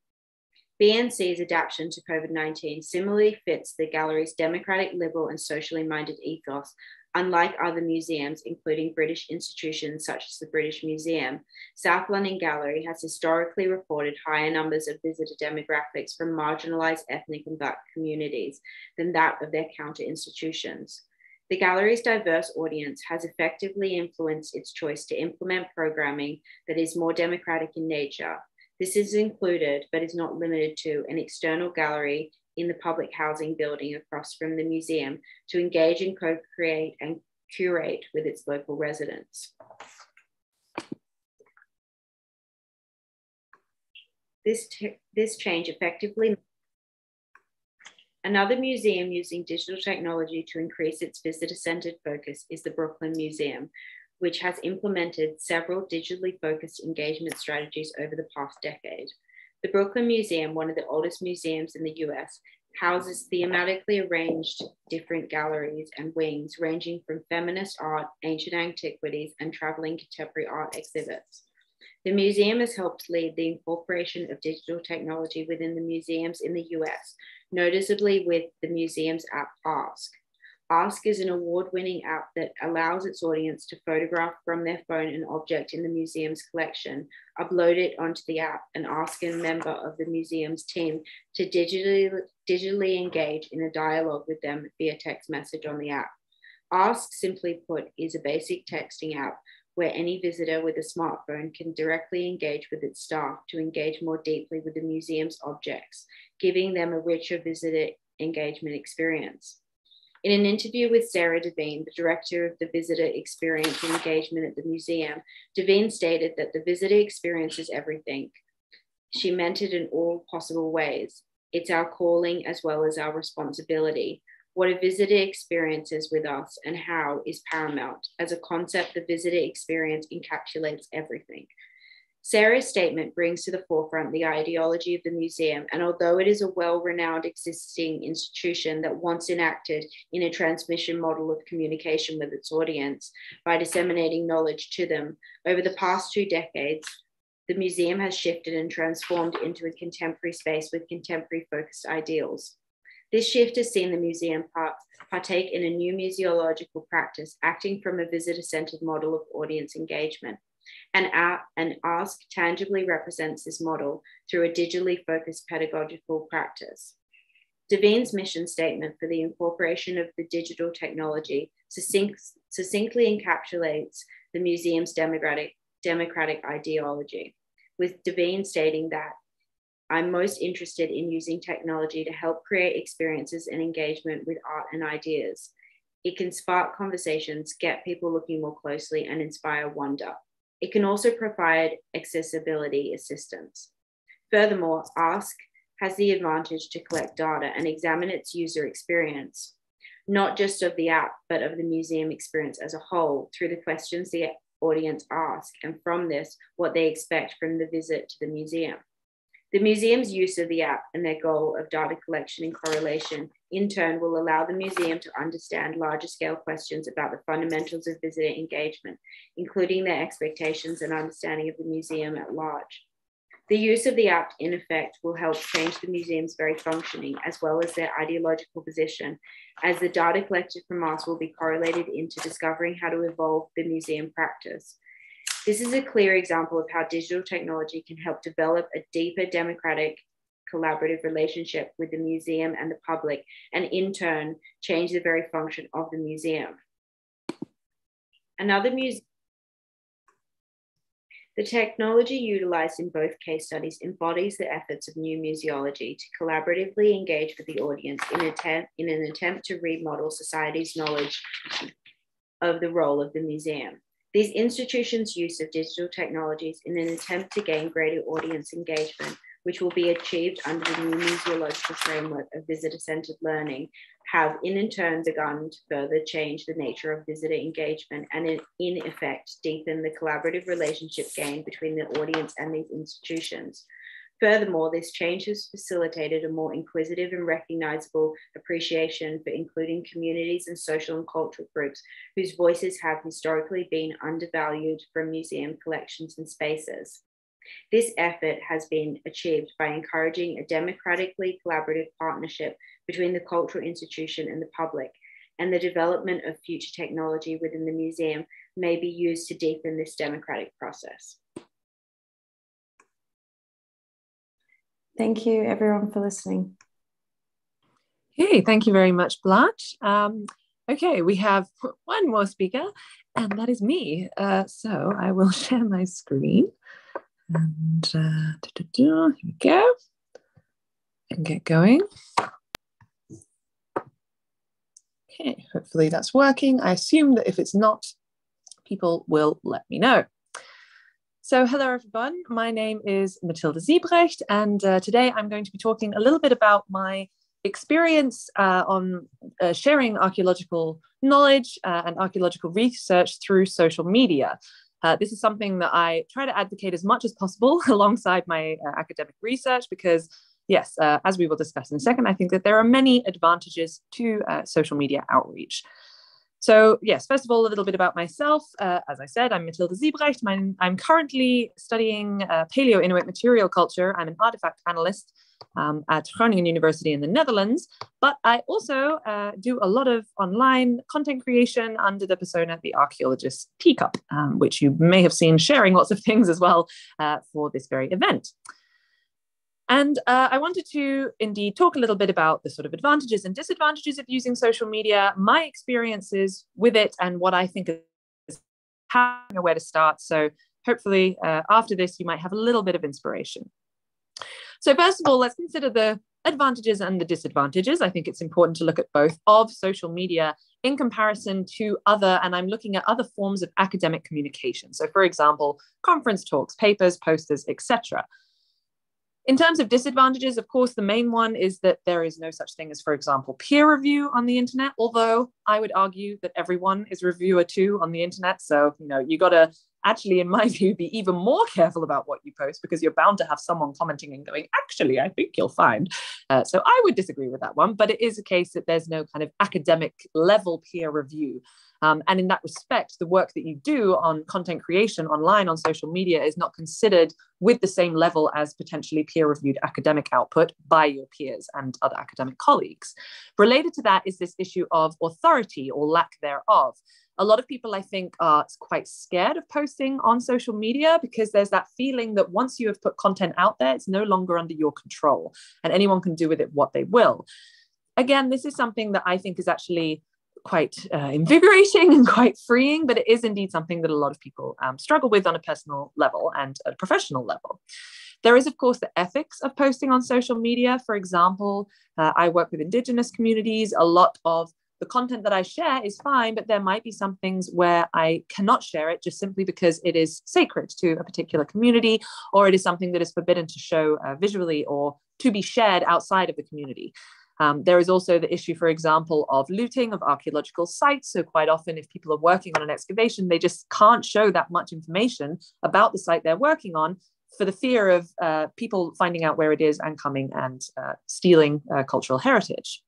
BNC's adaptation to COVID 19 similarly fits the gallery's democratic, liberal, and socially minded ethos. Unlike other museums, including British institutions such as the British Museum, South London Gallery has historically reported higher numbers of visitor demographics from marginalised ethnic and black communities than that of their counter institutions. The gallery's diverse audience has effectively influenced its choice to implement programming that is more democratic in nature this is included, but is not limited to, an external gallery in the public housing building across from the museum to engage and co create and curate with its local residents. This, this change effectively Another museum using digital technology to increase its visitor centered focus is the Brooklyn Museum, which has implemented several digitally focused engagement strategies over the past decade. The Brooklyn Museum, one of the oldest museums in the US, houses thematically arranged different galleries and wings ranging from feminist art, ancient antiquities, and traveling contemporary art exhibits. The museum has helped lead the incorporation of digital technology within the museums in the US, noticeably with the museum's app Ask, Ask is an award winning app that allows its audience to photograph from their phone an object in the museum's collection, upload it onto the app, and ask a member of the museum's team to digitally, digitally engage in a dialogue with them via text message on the app. Ask, simply put, is a basic texting app where any visitor with a smartphone can directly engage with its staff to engage more deeply with the museum's objects, giving them a richer visitor engagement experience. In an interview with Sarah Devine, the director of the visitor experience and engagement at the museum, Devine stated that the visitor experience is everything. She meant it in all possible ways. It's our calling as well as our responsibility. What a visitor experiences with us and how is paramount. As a concept, the visitor experience encapsulates everything. Sarah's statement brings to the forefront the ideology of the museum, and although it is a well renowned existing institution that once enacted in a transmission model of communication with its audience by disseminating knowledge to them, over the past two decades, the museum has shifted and transformed into a contemporary space with contemporary focused ideals. This shift has seen the museum part, partake in a new museological practice, acting from a visitor centered model of audience engagement. And, and ASK tangibly represents this model through a digitally focused pedagogical practice. Devine's mission statement for the incorporation of the digital technology succinct, succinctly encapsulates the museum's democratic, democratic ideology, with Deveen stating that I'm most interested in using technology to help create experiences and engagement with art and ideas. It can spark conversations, get people looking more closely, and inspire wonder. It can also provide accessibility assistance. Furthermore, ASK has the advantage to collect data and examine its user experience, not just of the app, but of the museum experience as a whole through the questions the audience ask, and from this, what they expect from the visit to the museum. The museum's use of the app and their goal of data collection and correlation in turn will allow the museum to understand larger scale questions about the fundamentals of visitor engagement, including their expectations and understanding of the museum at large. The use of the app, in effect, will help change the museum's very functioning as well as their ideological position, as the data collected from us will be correlated into discovering how to evolve the museum practice. This is a clear example of how digital technology can help develop a deeper democratic collaborative relationship with the museum and the public, and in turn, change the very function of the museum. Another museum the technology utilized in both case studies embodies the efforts of new museology to collaboratively engage with the audience in, attempt, in an attempt to remodel society's knowledge of the role of the museum. These institutions' use of digital technologies in an attempt to gain greater audience engagement, which will be achieved under the new museological framework of visitor centered learning, have in turn begun to further change the nature of visitor engagement and in, in effect deepen the collaborative relationship gained between the audience and these institutions. Furthermore, this change has facilitated a more inquisitive and recognizable appreciation for including communities and social and cultural groups whose voices have historically been undervalued from museum collections and spaces. This effort has been achieved by encouraging a democratically collaborative partnership between the cultural institution and the public, and the development of future technology within the museum may be used to deepen this democratic process. Thank you, everyone, for listening. Hey, thank you very much, Blanche. Um, okay, we have one more speaker, and that is me. Uh, so I will share my screen. And uh, here we go. And get going. Okay, hopefully that's working. I assume that if it's not, people will let me know. So, hello everyone. My name is Matilda Siebrecht, and uh, today I'm going to be talking a little bit about my experience uh, on uh, sharing archaeological knowledge uh, and archaeological research through social media. Uh, this is something that I try to advocate as much as possible alongside my uh, academic research because, yes, as we will discuss in a second, I think that there are many advantages to social media outreach. So yes, first of all, a little bit about myself. Uh, as I said, I'm Matilda Siebrecht. I'm, I'm currently studying uh, Paleo-Inuit material culture. I'm an artifact analyst um, at Groningen University in the Netherlands, but I also uh, do a lot of online content creation under the persona The Archaeologist Teacup, um, which you may have seen sharing lots of things as well uh, for this very event. And uh, I wanted to indeed talk a little bit about the sort of advantages and disadvantages of using social media, my experiences with it, and what I think is having where to start. So hopefully, uh, after this, you might have a little bit of inspiration. So, first of all, let's consider the advantages and the disadvantages. I think it's important to look at both of social media in comparison to other, and I'm looking at other forms of academic communication. So, for example, conference talks, papers, posters, etc. In terms of disadvantages, of course, the main one is that there is no such thing as, for example, peer review on the internet. Although I would argue that everyone is reviewer too on the internet. So, you know, you got to actually, in my view, be even more careful about what you post because you're bound to have someone commenting and going, actually, I think you'll find. Uh, so I would disagree with that one. But it is a case that there's no kind of academic level peer review. Um, and in that respect, the work that you do on content creation online on social media is not considered with the same level as potentially peer reviewed academic output by your peers and other academic colleagues. Related to that is this issue of authority or lack thereof a lot of people, I think, are quite scared of posting on social media because there's that feeling that once you have put content out there, it's no longer under your control and anyone can do with it what they will. Again, this is something that I think is actually quite uh, invigorating and quite freeing, but it is indeed something that a lot of people um, struggle with on a personal level and a professional level. There is, of course, the ethics of posting on social media. For example, uh, I work with Indigenous communities. A lot of the content that I share is fine, but there might be some things where I cannot share it just simply because it is sacred to a particular community or it is something that is forbidden to show uh, visually or to be shared outside of the community. Um, there is also the issue, for example, of looting of archaeological sites. So, quite often, if people are working on an excavation, they just can't show that much information about the site they're working on for the fear of uh, people finding out where it is and coming and uh, stealing uh, cultural heritage.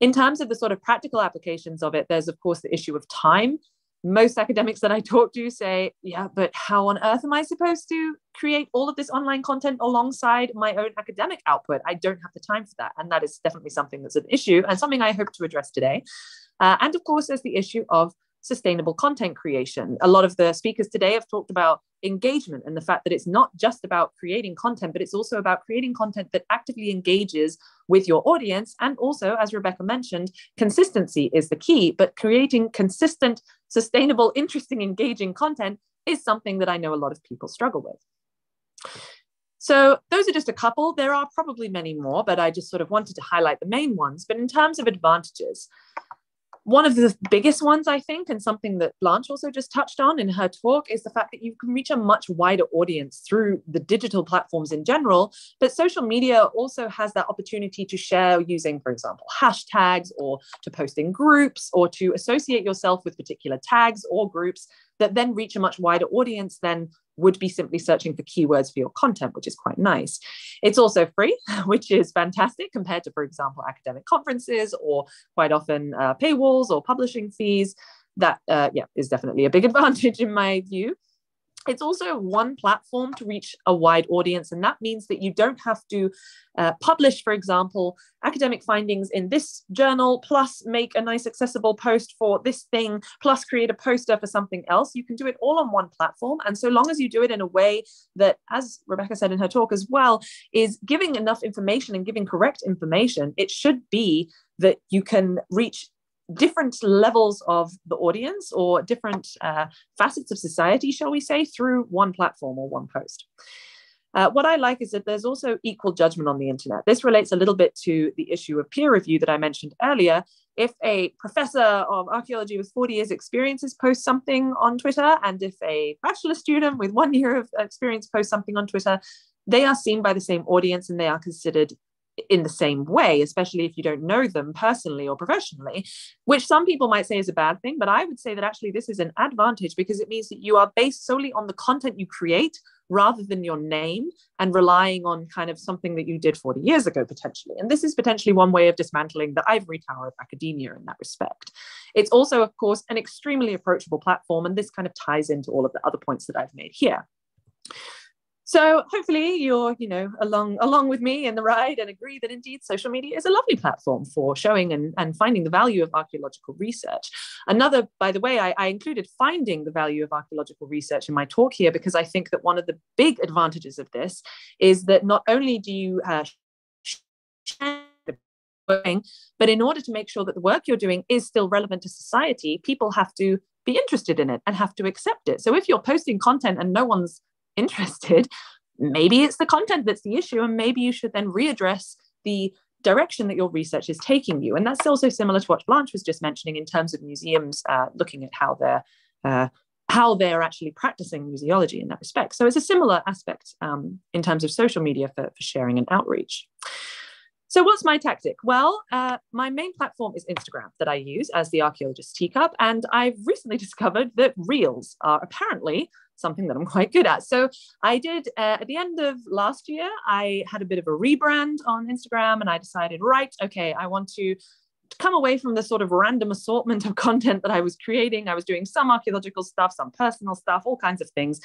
In terms of the sort of practical applications of it, there's of course the issue of time. Most academics that I talk to say, yeah, but how on earth am I supposed to create all of this online content alongside my own academic output? I don't have the time for that. And that is definitely something that's an issue and something I hope to address today. Uh, and of course, there's the issue of sustainable content creation. A lot of the speakers today have talked about engagement and the fact that it's not just about creating content, but it's also about creating content that actively engages with your audience. And also, as Rebecca mentioned, consistency is the key, but creating consistent, sustainable, interesting, engaging content is something that I know a lot of people struggle with. So those are just a couple. There are probably many more, but I just sort of wanted to highlight the main ones. But in terms of advantages, one of the biggest ones, I think, and something that Blanche also just touched on in her talk, is the fact that you can reach a much wider audience through the digital platforms in general. But social media also has that opportunity to share using, for example, hashtags or to post in groups or to associate yourself with particular tags or groups that then reach a much wider audience than would be simply searching for keywords for your content, which is quite nice. It's also free, which is fantastic compared to, for example, academic conferences or quite often uh, paywalls or publishing fees. That, uh, yeah, is definitely a big advantage in my view it's also one platform to reach a wide audience and that means that you don't have to uh, publish for example academic findings in this journal plus make a nice accessible post for this thing plus create a poster for something else. You can do it all on one platform and so long as you do it in a way that as rebecca said in her talk as well is giving enough information and giving correct information it should be that you can reach different levels of the audience or different uh, facets of society, shall we say, through one platform or one post. Uh, what I like is that there's also equal judgment on the internet. This relates a little bit to the issue of peer review that I mentioned earlier. If a professor of archaeology with 40 years experience posts something on Twitter, and if a bachelor student with one year of experience posts something on Twitter, they are seen by the same audience and they are considered in the same way, especially if you don't know them personally or professionally, which some people might say is a bad thing. But I would say that actually this is an advantage because it means that you are based solely on the content you create rather than your name and relying on kind of something that you did 40 years ago, potentially. And this is potentially one way of dismantling the ivory tower of academia in that respect. It's also, of course, an extremely approachable platform. And this kind of ties into all of the other points that I've made here. So hopefully you're, you know, along along with me in the ride and agree that indeed social media is a lovely platform for showing and, and finding the value of archaeological research. Another, by the way, I, I included finding the value of archaeological research in my talk here because I think that one of the big advantages of this is that not only do you uh, but in order to make sure that the work you're doing is still relevant to society, people have to be interested in it and have to accept it. So if you're posting content and no one's interested, maybe it's the content that's the issue, and maybe you should then readdress the direction that your research is taking you. And that's also similar to what Blanche was just mentioning in terms of museums uh, looking at how they're uh, how they're actually practicing museology in that respect. So it's a similar aspect um, in terms of social media for, for sharing and outreach. So, what's my tactic? Well, uh, my main platform is Instagram that I use as the archaeologist teacup. And I've recently discovered that reels are apparently something that I'm quite good at. So I did uh, at the end of last year, I had a bit of a rebrand on Instagram and I decided, right, okay, I want to come away from the sort of random assortment of content that I was creating. I was doing some archaeological stuff, some personal stuff, all kinds of things.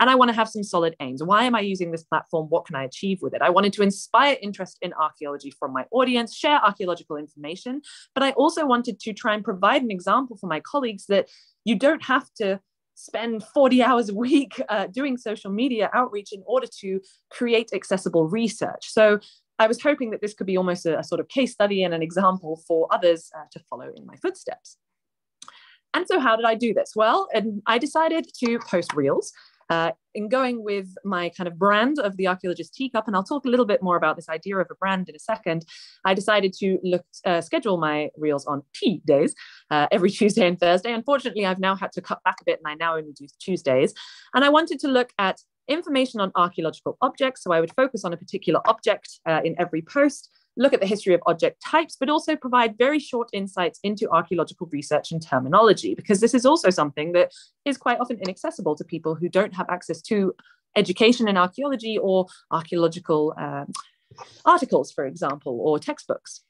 And I want to have some solid aims. Why am I using this platform? What can I achieve with it? I wanted to inspire interest in archaeology from my audience, share archaeological information, but I also wanted to try and provide an example for my colleagues that you don't have to spend 40 hours a week uh, doing social media outreach in order to create accessible research. So I was hoping that this could be almost a, a sort of case study and an example for others uh, to follow in my footsteps. And so, how did I do this? Well, I decided to post reels. Uh, in going with my kind of brand of the archaeologist teacup, and I'll talk a little bit more about this idea of a brand in a second, I decided to look uh, schedule my reels on tea days uh, every Tuesday and Thursday. Unfortunately, I've now had to cut back a bit, and I now only do Tuesdays. And I wanted to look at information on archaeological objects. So I would focus on a particular object uh, in every post, look at the history of object types, but also provide very short insights into archaeological research and terminology, because this is also something that is quite often inaccessible to people who don't have access to education in archaeology or archaeological uh, articles, for example, or textbooks.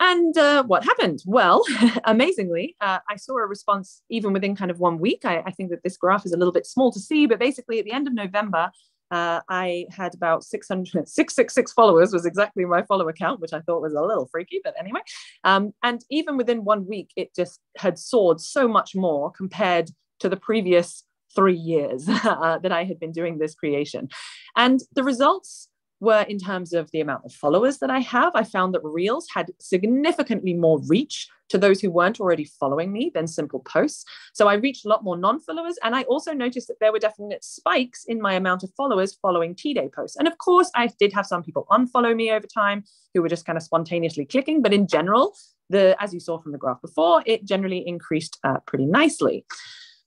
And uh, what happened? Well, amazingly, uh, I saw a response even within kind of one week. I, I, think that this graph is a little bit small to see, but basically at the end of November, uh, I had about 600, 666 followers was exactly my follower count, which I thought was a little freaky, but anyway. Um, and even within one week, it just had soared so much more compared to the previous three years uh, that I had been doing this creation. And the results were in terms of the amount of followers that I have. I found that Reels had significantly more reach to those who weren't already following me than simple posts. So I reached a lot more non followers. And I also noticed that there were definite spikes in my amount of followers following T Day posts. And of course, I did have some people unfollow me over time who were just kind of spontaneously clicking. But in general, the as you saw from the graph before, it generally increased uh, pretty nicely.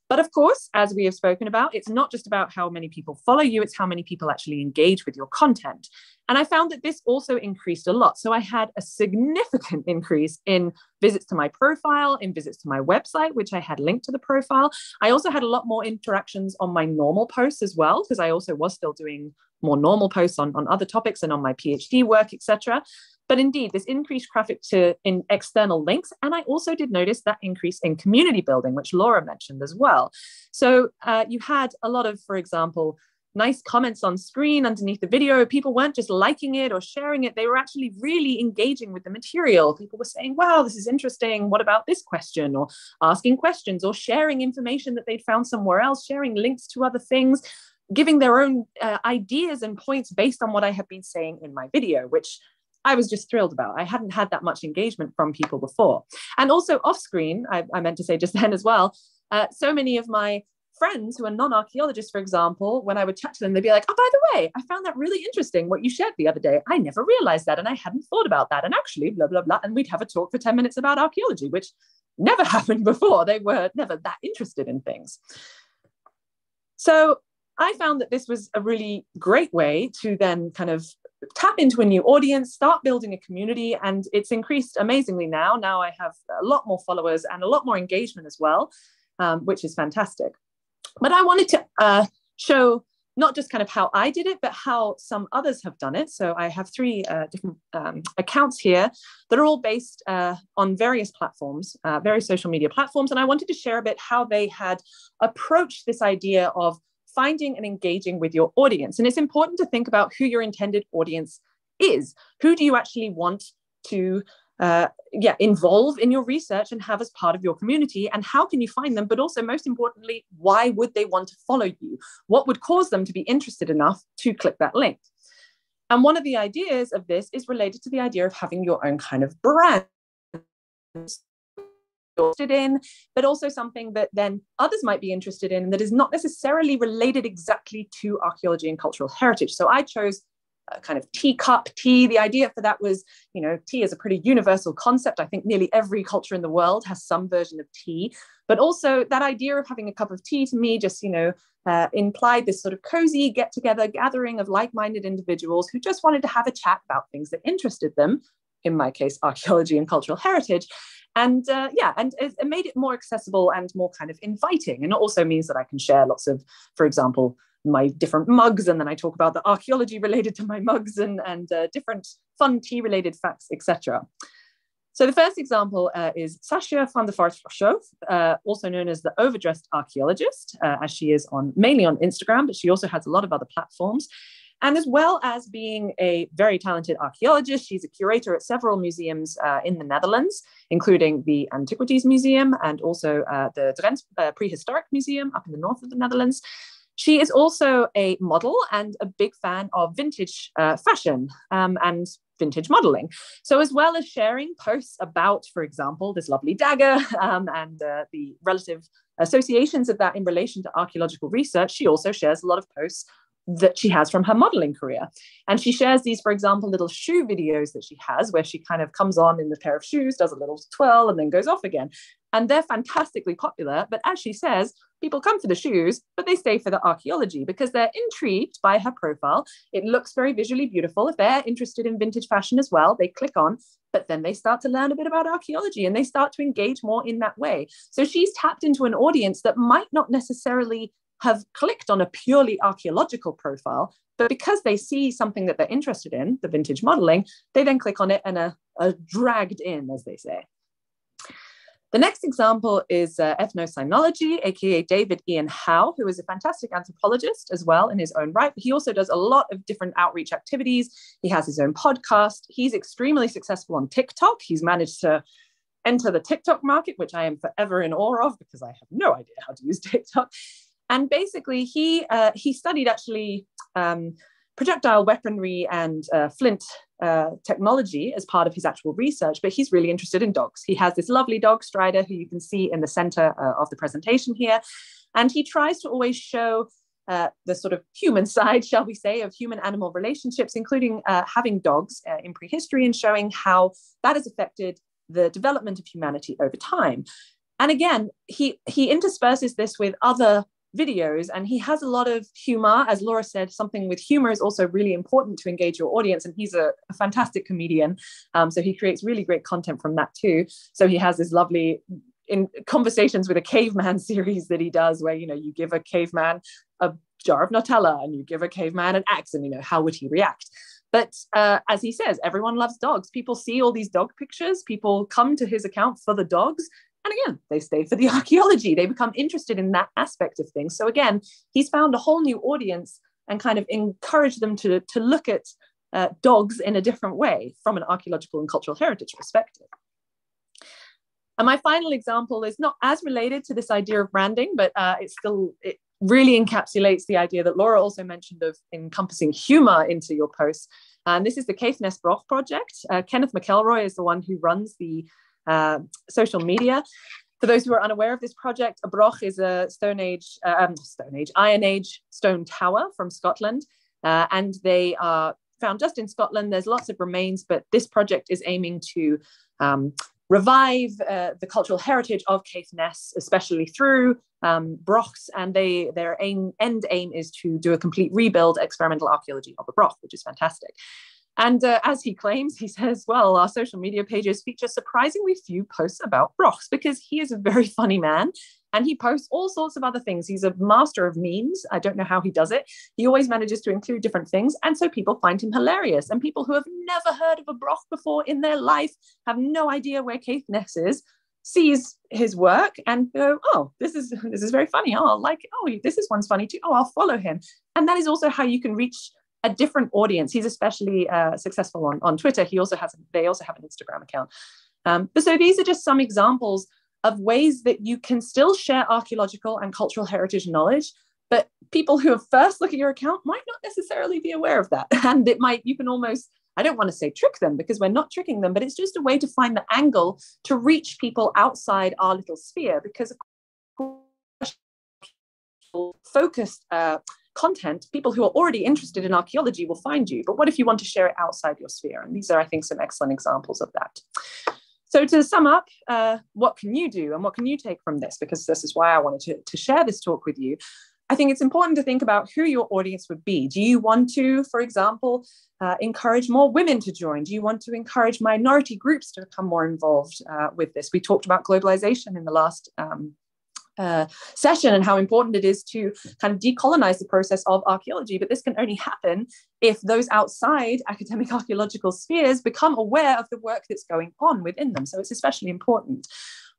But of course, as we have spoken about, it's not just about how many people follow you, it's how many people actually engage with your content. And I found that this also increased a lot. So I had a significant increase in visits to my profile, in visits to my website, which I had linked to the profile. I also had a lot more interactions on my normal posts as well, because I also was still doing more normal posts on, on other topics and on my PhD work, etc. But indeed, this increased traffic to in external links. And I also did notice that increase in community building, which Laura mentioned as well. So uh, you had a lot of, for example, nice comments on screen underneath the video. People weren't just liking it or sharing it, they were actually really engaging with the material. People were saying, wow, this is interesting. What about this question? Or asking questions or sharing information that they'd found somewhere else, sharing links to other things, giving their own uh, ideas and points based on what I have been saying in my video, which I was just thrilled about. I hadn't had that much engagement from people before. And also off screen, I, I meant to say just then as well, uh, so many of my friends who are non-archaeologists, for example, when I would chat to them, they'd be like, oh, by the way, I found that really interesting what you shared the other day. I never realized that and I hadn't thought about that. And actually, blah, blah, blah. And we'd have a talk for 10 minutes about archaeology, which never happened before. They were never that interested in things. So I found that this was a really great way to then kind of tap into a new audience, start building a community, and it's increased amazingly now. Now I have a lot more followers and a lot more engagement as well, um, which is fantastic. But I wanted to uh, show not just kind of how I did it, but how some others have done it. So I have three uh, different um, accounts here that are all based uh, on various platforms, uh, various social media platforms. And I wanted to share a bit how they had approached this idea of finding and engaging with your audience. And it's important to think about who your intended audience is. Who do you actually want to uh, yeah, involve in your research and have as part of your community? And how can you find them? But also, most importantly, why would they want to follow you? What would cause them to be interested enough to click that link? And one of the ideas of this is related to the idea of having your own kind of brand interested in, but also something that then others might be interested in that is not necessarily related exactly to archaeology and cultural heritage. So I chose a kind of teacup tea. The idea for that was, you know, tea is a pretty universal concept. I think nearly every culture in the world has some version of tea. But also that idea of having a cup of tea to me just, you know, uh, implied this sort of cozy get together gathering of like minded individuals who just wanted to have a chat about things that interested them. In my case, archaeology and cultural heritage and uh, yeah and it, it, made it more accessible and more kind of inviting and it also means that i can share lots of for example my different mugs and then i talk about the archaeology related to my mugs and and uh, different fun tea related facts etc So the first example uh, is Sasja van der Vaart uh, also known as the overdressed archaeologist, uh, as she is on mainly on Instagram, but she also has a lot of other platforms. And as well as being a very talented archaeologist, she's a curator at several museums uh, in the Netherlands, including the Antiquities Museum and also uh, the Drents uh, Prehistoric Museum up in the north of the Netherlands. She is also a model and a big fan of vintage uh, fashion um, and vintage modeling. So, as well as sharing posts about, for example, this lovely dagger um, and uh, the relative associations of that in relation to archaeological research, she also shares a lot of posts that she has from her modeling career. And she shares these, for example, little shoe videos that she has where she kind of comes on in the pair of shoes, does a little twirl, and then goes off again. And they're fantastically popular. But as she says, people come for the shoes, but they stay for the archaeology because they're intrigued by her profile. It looks very visually beautiful. If they're interested in vintage fashion as well, they click on, but then they start to learn a bit about archaeology and they start to engage more in that way. So she's tapped into an audience that might not necessarily have clicked on a purely archaeological profile, but because they see something that they're interested in, the vintage modeling, they then click on it and are, are dragged in, as they say. The next example is uh, ethnocynology, aka David Ian Howe, who is a fantastic anthropologist as well in his own right. He also does a lot of different outreach activities. He has his own podcast. He's extremely successful on TikTok. He's managed to enter the TikTok market, which I am forever in awe of because I have no idea how to use TikTok. And basically, he uh, he studied actually um, projectile weaponry and uh, flint uh, technology as part of his actual research, but he's really interested in dogs. He has this lovely dog, Strider, who you can see in the center uh, of the presentation here. And he tries to always show uh, the sort of human side, shall we say, of human animal relationships, including uh, having dogs uh, in prehistory and showing how that has affected the development of humanity over time. And again, he, he intersperses this with other videos and he has a lot of humor. As laura said something with humor is also really important to engage your audience and he's a, a fantastic comedian. Um, so he creates really great content from that too. So he has this lovely in conversations with a caveman series that he does where you know you give a caveman a jar of nutella and you give a caveman an axe and you know how would he react? But uh, as he says everyone loves dogs. People see all these dog pictures. People come to his account for the dogs and again, they stay for the archaeology. They become interested in that aspect of things. So again, he's found a whole new audience and kind of encouraged them to, to look at uh, dogs in a different way from an archaeological and cultural heritage perspective. And my final example is not as related to this idea of branding, but uh, it still it really encapsulates the idea that Laura also mentioned of encompassing humor into your posts. And this is the Caithness Broch project. Uh, Kenneth McElroy is the one who runs the uh, social media. For those who are unaware of this project, a broch is a Stone Age, uh, um, Stone Age, Iron Age stone tower from Scotland, uh, and they are found just in Scotland. There's lots of remains, but this project is aiming to um, revive uh, the cultural heritage of Caithness, especially through um, brochs, and they their aim, end aim is to do a complete rebuild experimental archaeology of a broch, which is fantastic. And uh, as he claims, he says, well, our social media pages feature surprisingly few posts about Brochs because he is a very funny man and he posts all sorts of other things. He's a master of memes. I don't know how he does it. He always manages to include different things. And so people find him hilarious. And people who have never heard of a Broch before in their life have no idea where Caithness is sees his work and go, oh, this is this is very funny. Oh, I'll like, oh, this is one's funny too. Oh, I'll follow him. And that is also how you can reach a different audience. He's especially uh, successful on, on Twitter. He also has, they also have an Instagram account. Um, but so these are just some examples of ways that you can still share archaeological and cultural heritage knowledge, but people who have first look at your account might not necessarily be aware of that. And it might, you can almost, I don't want to say trick them because we're not tricking them, but it's just a way to find the angle to reach people outside our little sphere because of course, focused uh, content, people who are already interested in archaeology will find you. But what if you want to share it outside your sphere? And these are, I think, some excellent examples of that. So to sum up, uh, what can you do and what can you take from this? Because this is why I wanted to, to share this talk with you. I think it's important to think about who your audience would be. Do you want to, for example, uh, encourage more women to join? Do you want to encourage minority groups to become more involved uh, with this? We talked about globalization in the last um, uh, session and how important it is to kind of decolonize the process of archaeology. But this can only happen if those outside academic archaeological spheres become aware of the work that's going on within them. So it's especially important.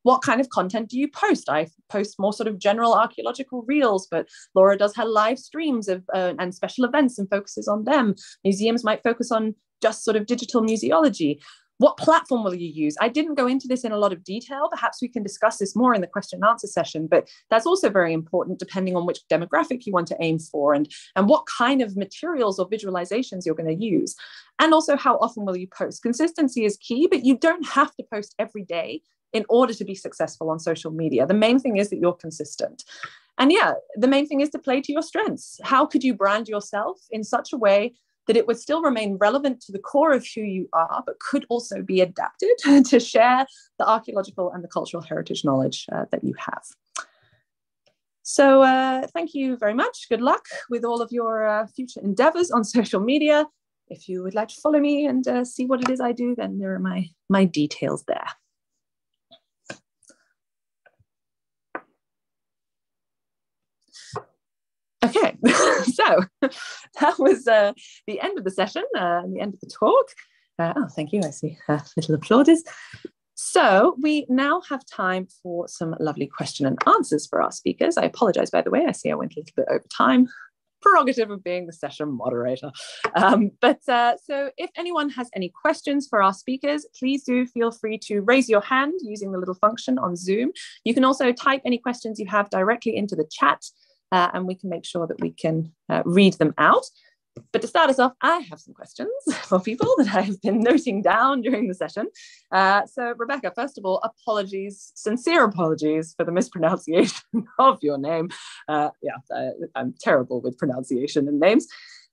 What kind of content do you post? I post more sort of general archaeological reels, but Laura does her live streams of uh, and special events and focuses on them. Museums might focus on just sort of digital museology what platform will you use? I didn't go into this in a lot of detail. Perhaps we can discuss this more in the question and answer session, but that's also very important depending on which demographic you want to aim for and, and what kind of materials or visualizations you're going to use. And also, how often will you post? Consistency is key, but you don't have to post every day in order to be successful on social media. The main thing is that you're consistent. And yeah, the main thing is to play to your strengths. How could you brand yourself in such a way that it would still remain relevant to the core of who you are, but could also be adapted to share the archaeological and the cultural heritage knowledge uh, that you have. So uh, thank you very much. Good luck with all of your uh, future endeavors on social media. If you would like to follow me and uh, see what it is I do, then there are my, my details there. Okay, so that was uh, the end of the session, uh, the end of the talk. Uh, oh, thank you. I see uh, little applauders. So we now have time for some lovely question and answers for our speakers. I apologize, by the way. I see I went a little bit over time. Prerogative of being the session moderator. Um, but uh, so if anyone has any questions for our speakers, please do feel free to raise your hand using the little function on Zoom. You can also type any questions you have directly into the chat uh, and we can make sure that we can uh, read them out. But to start us off, I have some questions for people that I've been noting down during the session. Uh, so, Rebecca, first of all, apologies, sincere apologies for the mispronunciation of your name. Uh, yeah, I'm terrible with pronunciation and names.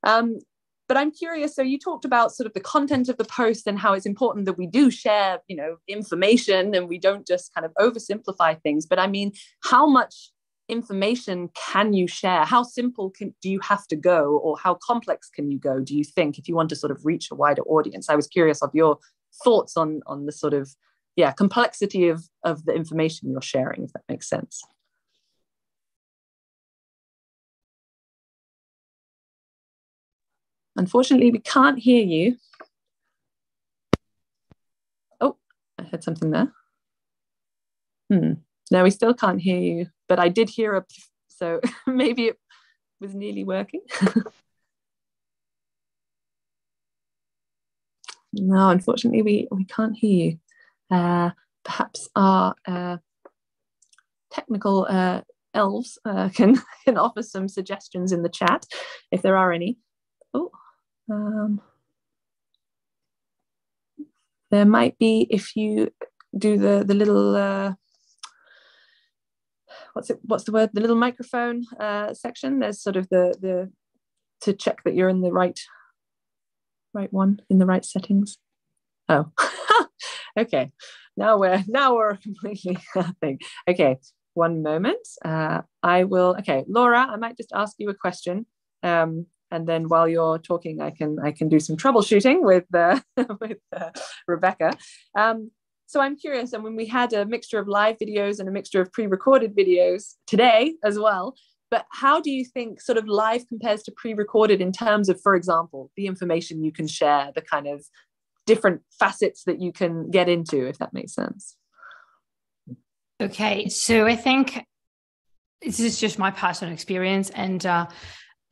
Um, but i'm curious so you talked about sort of the content of the post and how it's important that we do share you know information and we don't just kind of oversimplify things but i mean how much information can you share? How simple can, do you have to go, or how complex can you go? Do you think if you want to sort of reach a wider audience? I was curious of your thoughts on on the sort of yeah complexity of of the information you're sharing, if that makes sense. Unfortunately, we can't hear you. Oh, I heard something there. Hmm. No, we still can't hear you but I did hear a, so maybe it was nearly working. no, unfortunately, we, we can't hear you. Uh, perhaps our uh, technical uh, elves uh, can, can offer some suggestions in the chat if there are any. Oh, um, there might be if you do the, the little uh, what's it what's the word the little microphone uh, section? There's sort of the the to check that you're in the right right one in the right settings. Oh okay. Now we're now we're completely thing okay one moment. Uh, i will okay laura i might just ask you a question um, and then while you're talking i can i can do some troubleshooting with uh, with uh, rebecca. Um, so I'm curious, and when we had a mixture of live videos and a mixture of pre-recorded videos today as well, but how do you think sort of live compares to pre-recorded in terms of, for example, the information you can share, the kind of different facets that you can get into, if that makes sense? Okay, so I think this is just my personal experience, and uh,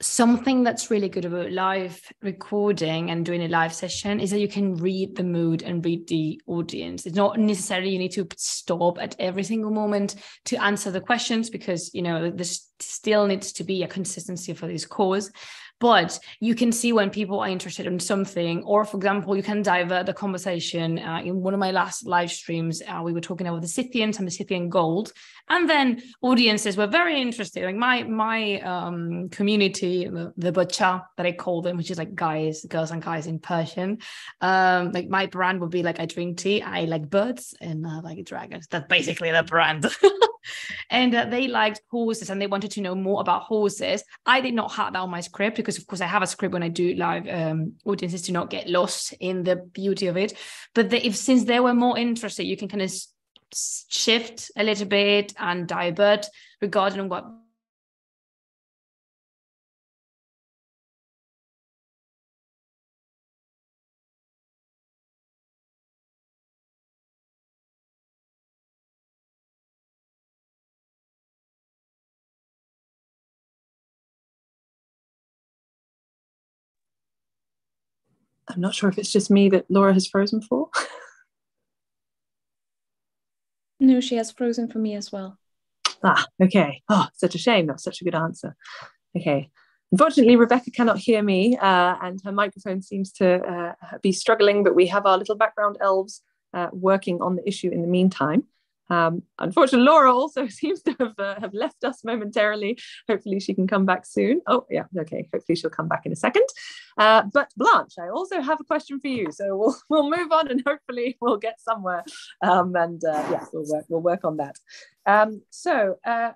something that's really good about live recording and doing a live session is that you can read the mood and read the audience. It's not necessarily you need to stop at every single moment to answer the questions because you know there still needs to be a consistency for this cause. But you can see when people are interested in something or for example you can divert the conversation uh, in one of my last live streams uh, we were talking about the scythians and the scythian gold and then audiences were very interested like my my um, community the, the bacha that i call them which is like guys girls and guys in persian um, like my brand would be like i drink tea i like birds and uh, like dragons that's basically the brand and uh, they liked horses and they wanted to know more about horses. I did not have that on my script because, of course, I have a script when I do live um, audiences to not get lost in the beauty of it. But the, if since they were more interested, you can kind of shift a little bit and divert regarding what I'm not sure if it's just me that Laura has frozen for. no, she has frozen for me as well. Ah, okay. Oh, such a shame. That's such a good answer. Okay. Unfortunately, Rebecca cannot hear me uh, and her microphone seems to uh, be struggling, but we have our little background elves uh, working on the issue in the meantime. Um, unfortunately, Laura also seems to have, uh, have left us momentarily. Hopefully, she can come back soon. Oh, yeah, okay. Hopefully, she'll come back in a second. Uh, but Blanche, I also have a question for you. So we'll we'll move on, and hopefully, we'll get somewhere. Um, and uh, yeah, we'll work we'll work on that. Um, so uh,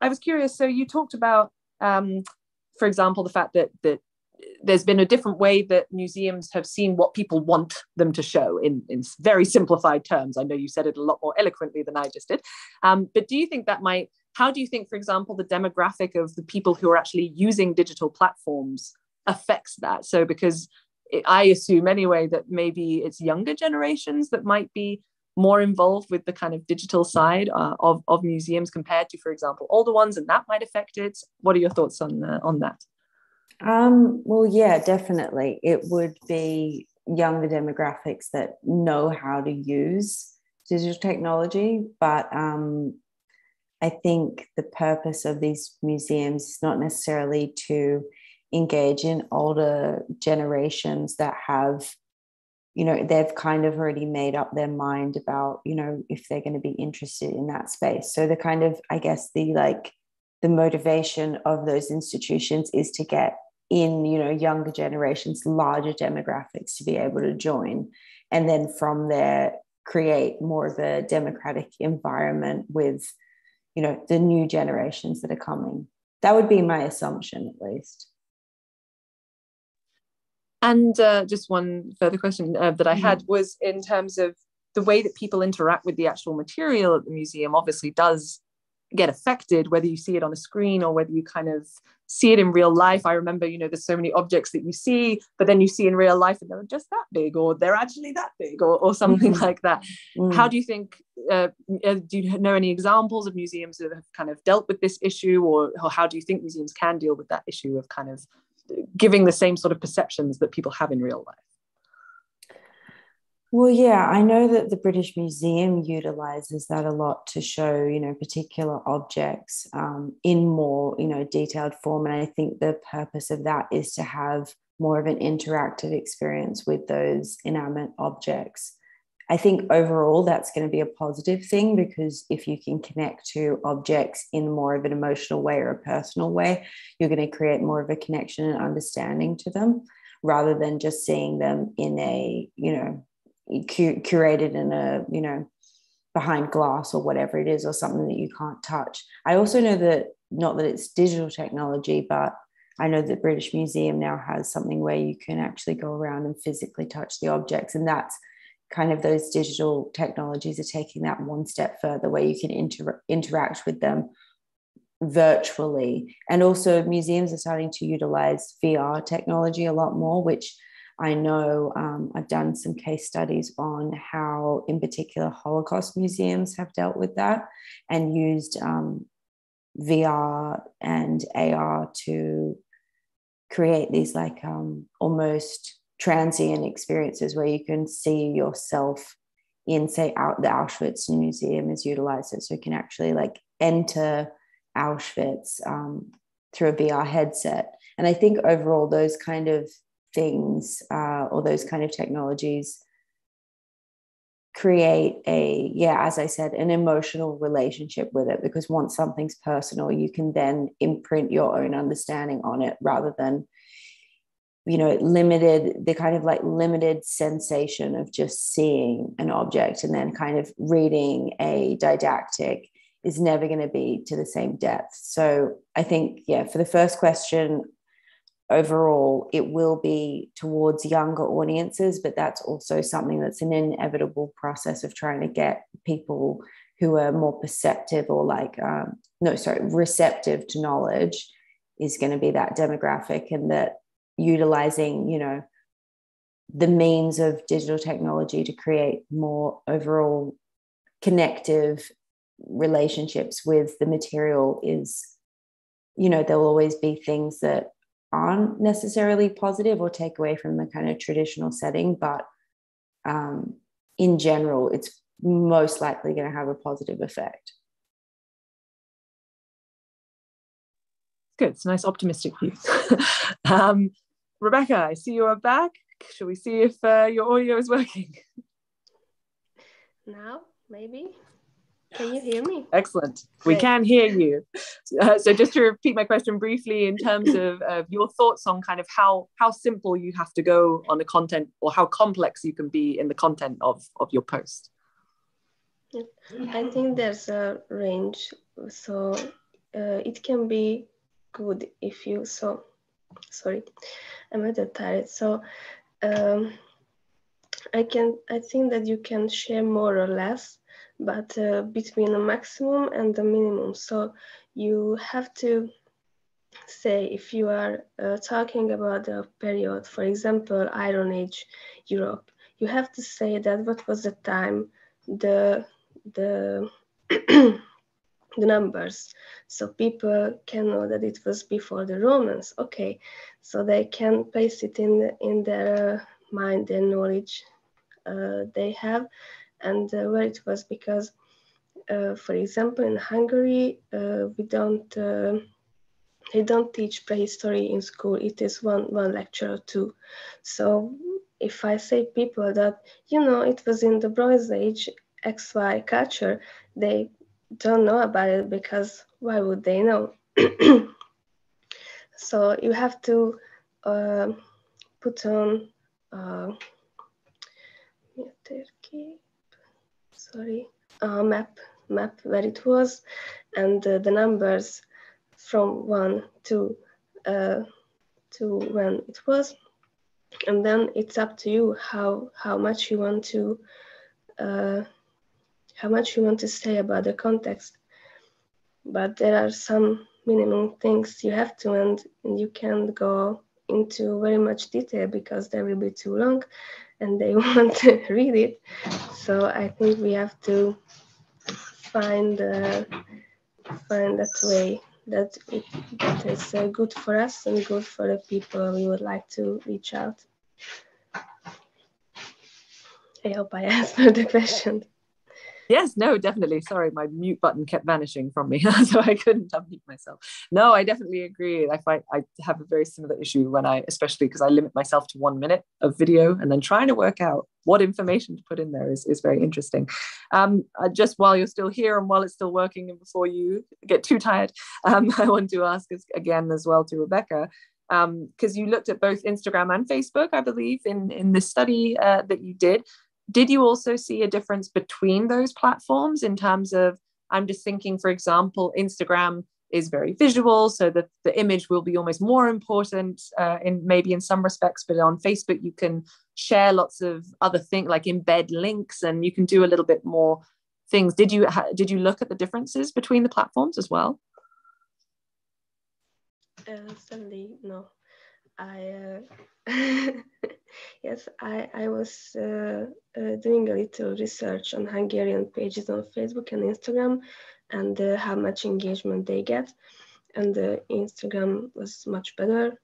I was curious. So you talked about, um, for example, the fact that that there's been a different way that museums have seen what people want them to show in, in very simplified terms. I know you said it a lot more eloquently than I just did. Um, but do you think that might, how do you think, for example, the demographic of the people who are actually using digital platforms affects that? So, because I assume anyway that maybe it's younger generations that might be more involved with the kind of digital side uh, of, of museums compared to, for example, older ones, and that might affect it. What are your thoughts on, uh, on that? Um, well, yeah, definitely. It would be younger demographics that know how to use digital technology, but um, I think the purpose of these museums is not necessarily to engage in older generations that have you know they've kind of already made up their mind about you know if they're going to be interested in that space so the kind of i guess the like the motivation of those institutions is to get in you know younger generations larger demographics to be able to join and then from there create more of a democratic environment with you know the new generations that are coming that would be my assumption at least and uh, just one further question uh, that i mm-hmm. had was in terms of the way that people interact with the actual material at the museum obviously does get affected whether you see it on a screen or whether you kind of see it in real life i remember you know there's so many objects that you see but then you see in real life and they're just that big or they're actually that big or, or something mm-hmm. like that mm. how do you think uh, uh, do you know any examples of museums that have kind of dealt with this issue or, or how do you think museums can deal with that issue of kind of giving the same sort of perceptions that people have in real life well, yeah, I know that the British Museum utilizes that a lot to show, you know, particular objects um, in more, you know, detailed form. And I think the purpose of that is to have more of an interactive experience with those inanimate objects. I think overall that's going to be a positive thing because if you can connect to objects in more of an emotional way or a personal way, you're going to create more of a connection and understanding to them rather than just seeing them in a, you know, curated in a you know behind glass or whatever it is or something that you can't touch. I also know that not that it's digital technology but i know that british museum now has something where you can actually go around and physically touch the objects and that's kind of those digital technologies are taking that one step further where you can inter- interact with them virtually. And also museums are starting to utilize vr technology a lot more which I know um, I've done some case studies on how, in particular, Holocaust museums have dealt with that and used um, VR and AR to create these like um, almost transient experiences where you can see yourself in, say, out the Auschwitz Museum is utilized it, so you can actually like enter Auschwitz um, through a VR headset. And I think overall, those kind of things uh, or those kind of technologies create a yeah as i said an emotional relationship with it because once something's personal you can then imprint your own understanding on it rather than you know limited the kind of like limited sensation of just seeing an object and then kind of reading a didactic is never going to be to the same depth. So i think yeah for the first question overall it will be towards younger audiences, but that's also something that's an inevitable process of trying to get people who are more perceptive or like, um, no, sorry, receptive to knowledge is going to be that demographic and that utilizing, you know, the means of digital technology to create more overall connective relationships with the material is you know there'll always be things that aren't necessarily positive or take away from the kind of traditional setting but um, in general it's most likely going to have a positive effect. Good. It's a nice optimistic view. Um, rebecca i see you are back. Shall we see if uh, your audio is working? Now maybe can you hear me? Excellent. We can hear you. Uh, so just to repeat my question briefly, in terms of uh, your thoughts on kind of how how simple you have to go on the content, or how complex you can be in the content of of your post. I think there's a range, so uh, it can be good if you so. Sorry, I'm a bit tired. So. Um, I can I think that you can share more or less but uh, between the maximum and the minimum. So you have to say if you are uh, talking about a period, for example, Iron Age Europe, you have to say that what was the time, the the the numbers, so people can know that it was before the Romans. Okay, so they can place it in in their mind, their knowledge uh, they have, and uh, where it was because, uh, for example, in Hungary, uh, we don't they don't teach prehistory in school. It is one one lecture or two. So if I say people that you know it was in the Bronze Age XY culture, they don't know about it because why would they know? so you have to uh, put on uh, sorry, uh, map map where it was, and uh, the numbers from one to uh, to when it was, and then it's up to you how how much you want to uh, how much you want to say about the context. But there are some minimum things you have to, and, and you can't go into very much detail because that will be too long and they want to read it. So I think we have to find uh, find that way that it that is uh, good for us and good for the people we would like to reach out. I hope I answered the question. Yes, no, definitely. Sorry, my mute button kept vanishing from me, so I couldn't unmute myself. No, I definitely agree. I find I have a very similar issue when I, especially because I limit myself to one minute of video, and then trying to work out what information to put in there is, is very interesting. Um, just while you're still here and while it's still working, and before you get too tired, um, I want to ask again as well to Rebecca because um, you looked at both Instagram and Facebook, I believe, in in this study uh, that you did did you also see a difference between those platforms in terms of i'm just thinking for example instagram is very visual so that the image will be almost more important uh, in maybe in some respects but on facebook you can share lots of other things like embed links and you can do a little bit more things. Did you ha- did you look at the differences between the platforms as well? Uh, no i uh, yes, I, I was uh, uh, doing a little research on Hungarian pages on Facebook and Instagram and uh, how much engagement they get. And Instagram was much better.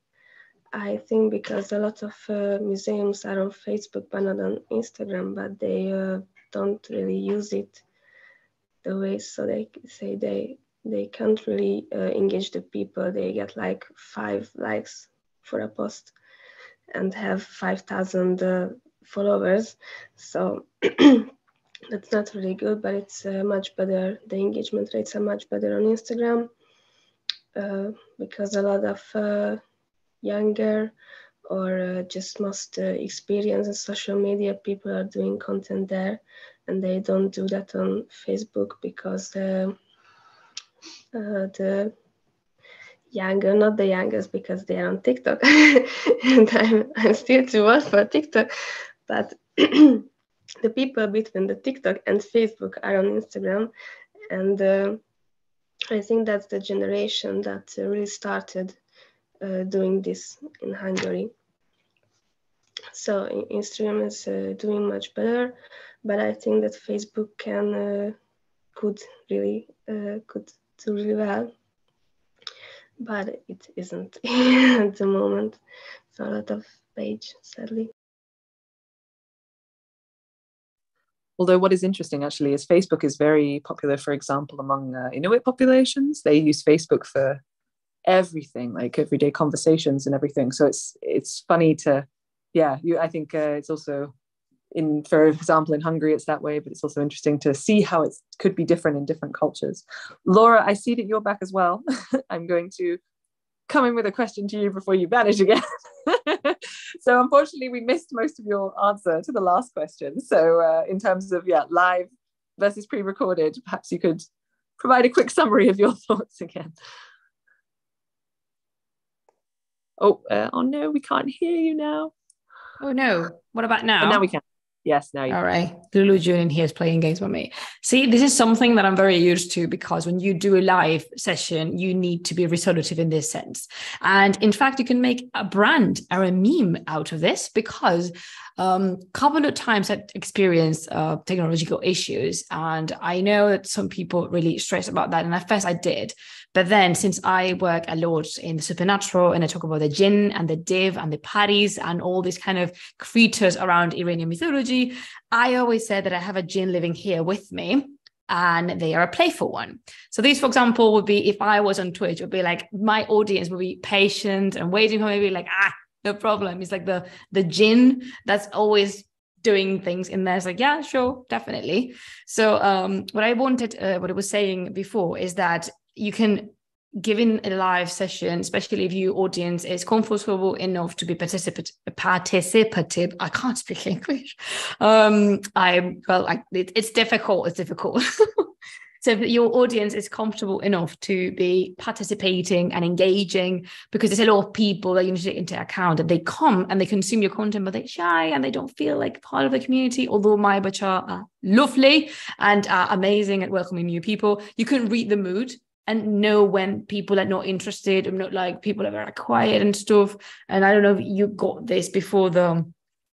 I think because a lot of uh, museums are on Facebook but not on Instagram, but they uh, don't really use it the way so they say they they can't really engage the people. They get like five likes for a post and have 5,000 uh, followers. So that's not really good, but it's uh, much better. The engagement rates are much better on Instagram uh, because a lot of uh, younger or uh, just most uh, experienced in social media people are doing content there and they don't do that on Facebook because the younger, not the youngest because they are on TikTok, and I'm, I'm still too old for TikTok, but the people between the TikTok and Facebook are on Instagram, and uh, I think that's the generation that uh, really started uh, doing this in Hungary. So Instagram is uh, doing much better, but I think that Facebook can uh, could really uh, could do really well but it isn't at the moment. So a lot of page, sadly. Although what is interesting actually is Facebook is very popular, for example, among uh, Inuit populations. They use Facebook for everything, like everyday conversations and everything. So it's it's funny to, yeah. You, I think uh, it's also in, for example, in Hungary it's that way, but it's also interesting to see how it could be different in different cultures. Laura, I see that you're back as well. I'm going to come in with a question to you before you vanish again. so unfortunately, we missed most of your answer to the last question. So uh, in terms of yeah, live versus pre-recorded, perhaps you could provide a quick summary of your thoughts again. Oh, uh, oh no, we can't hear you now. Oh no, what about now? And now we can. Yes, now you. All right. Lulu Julian here is playing games with me. See, this is something that I'm very used to because when you do a live session, you need to be resolutive in this sense. And in fact, you can make a brand or a meme out of this because um, couple of times I've experienced uh, technological issues, and I know that some people really stress about that. And at first, I did, but then since I work a lot in the supernatural, and I talk about the jinn and the div and the paris and all these kind of creatures around Iranian mythology, I always say that I have a jinn living here with me and they are a playful one. So these, for example, would be if I was on Twitch, would be like my audience would be patient and waiting for me, be like, ah, no problem. It's like the the jinn that's always doing things in there. It's like, yeah, sure, definitely. So um, what I wanted, uh, what I was saying before is that you can given a live session, especially if your audience is comfortable enough to be participative. I can't speak English. Um, I well, I, it, it's difficult. It's difficult. So if your audience is comfortable enough to be participating and engaging, because there's a lot of people that you need to take into account and they come and they consume your content, but they're shy and they don't feel like part of the community. Although my Bachar are lovely and are amazing at welcoming new people, you can read the mood and know when people are not interested or not like people are very quiet and stuff. And I don't know if you got this before the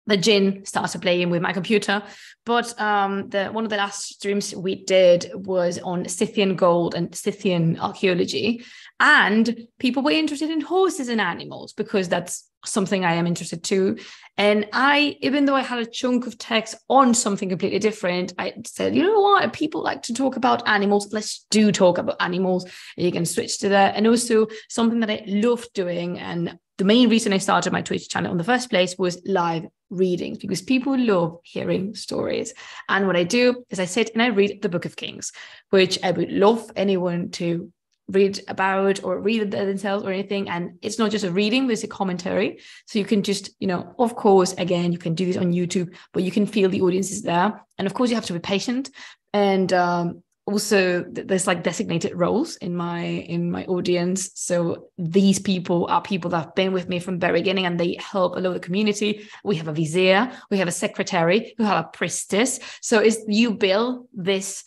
the jinn started playing with my computer. But um, the one of the last streams we did was on Scythian gold and Scythian archaeology, and people were interested in horses and animals because that's something I am interested to. And I, even though I had a chunk of text on something completely different, I said, you know what? People like to talk about animals. Let's do talk about animals. You can switch to that. And also something that I love doing and the main reason I started my Twitch channel in the first place was live readings because people love hearing stories. And what I do is I sit and I read the Book of Kings, which I would love anyone to read about or read themselves or anything. And it's not just a reading, there's a commentary. So you can just, you know, of course, again, you can do this on YouTube, but you can feel the audience is there. And of course, you have to be patient. And um, also there's like designated roles in my in my audience so these people are people that have been with me from the very beginning and they help a lot of the community we have a vizier we have a secretary we have a priestess so is you build this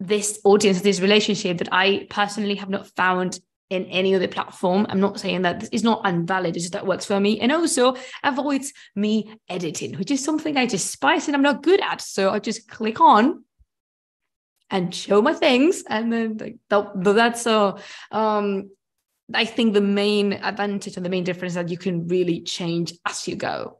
this audience this relationship that i personally have not found in any other platform. I'm not saying that it's not invalid, it's just that works for me. And also avoids me editing, which is something I despise and I'm not good at. So I just click on and show my things and then like that's so um i think the main advantage and the main difference that you can really change as you go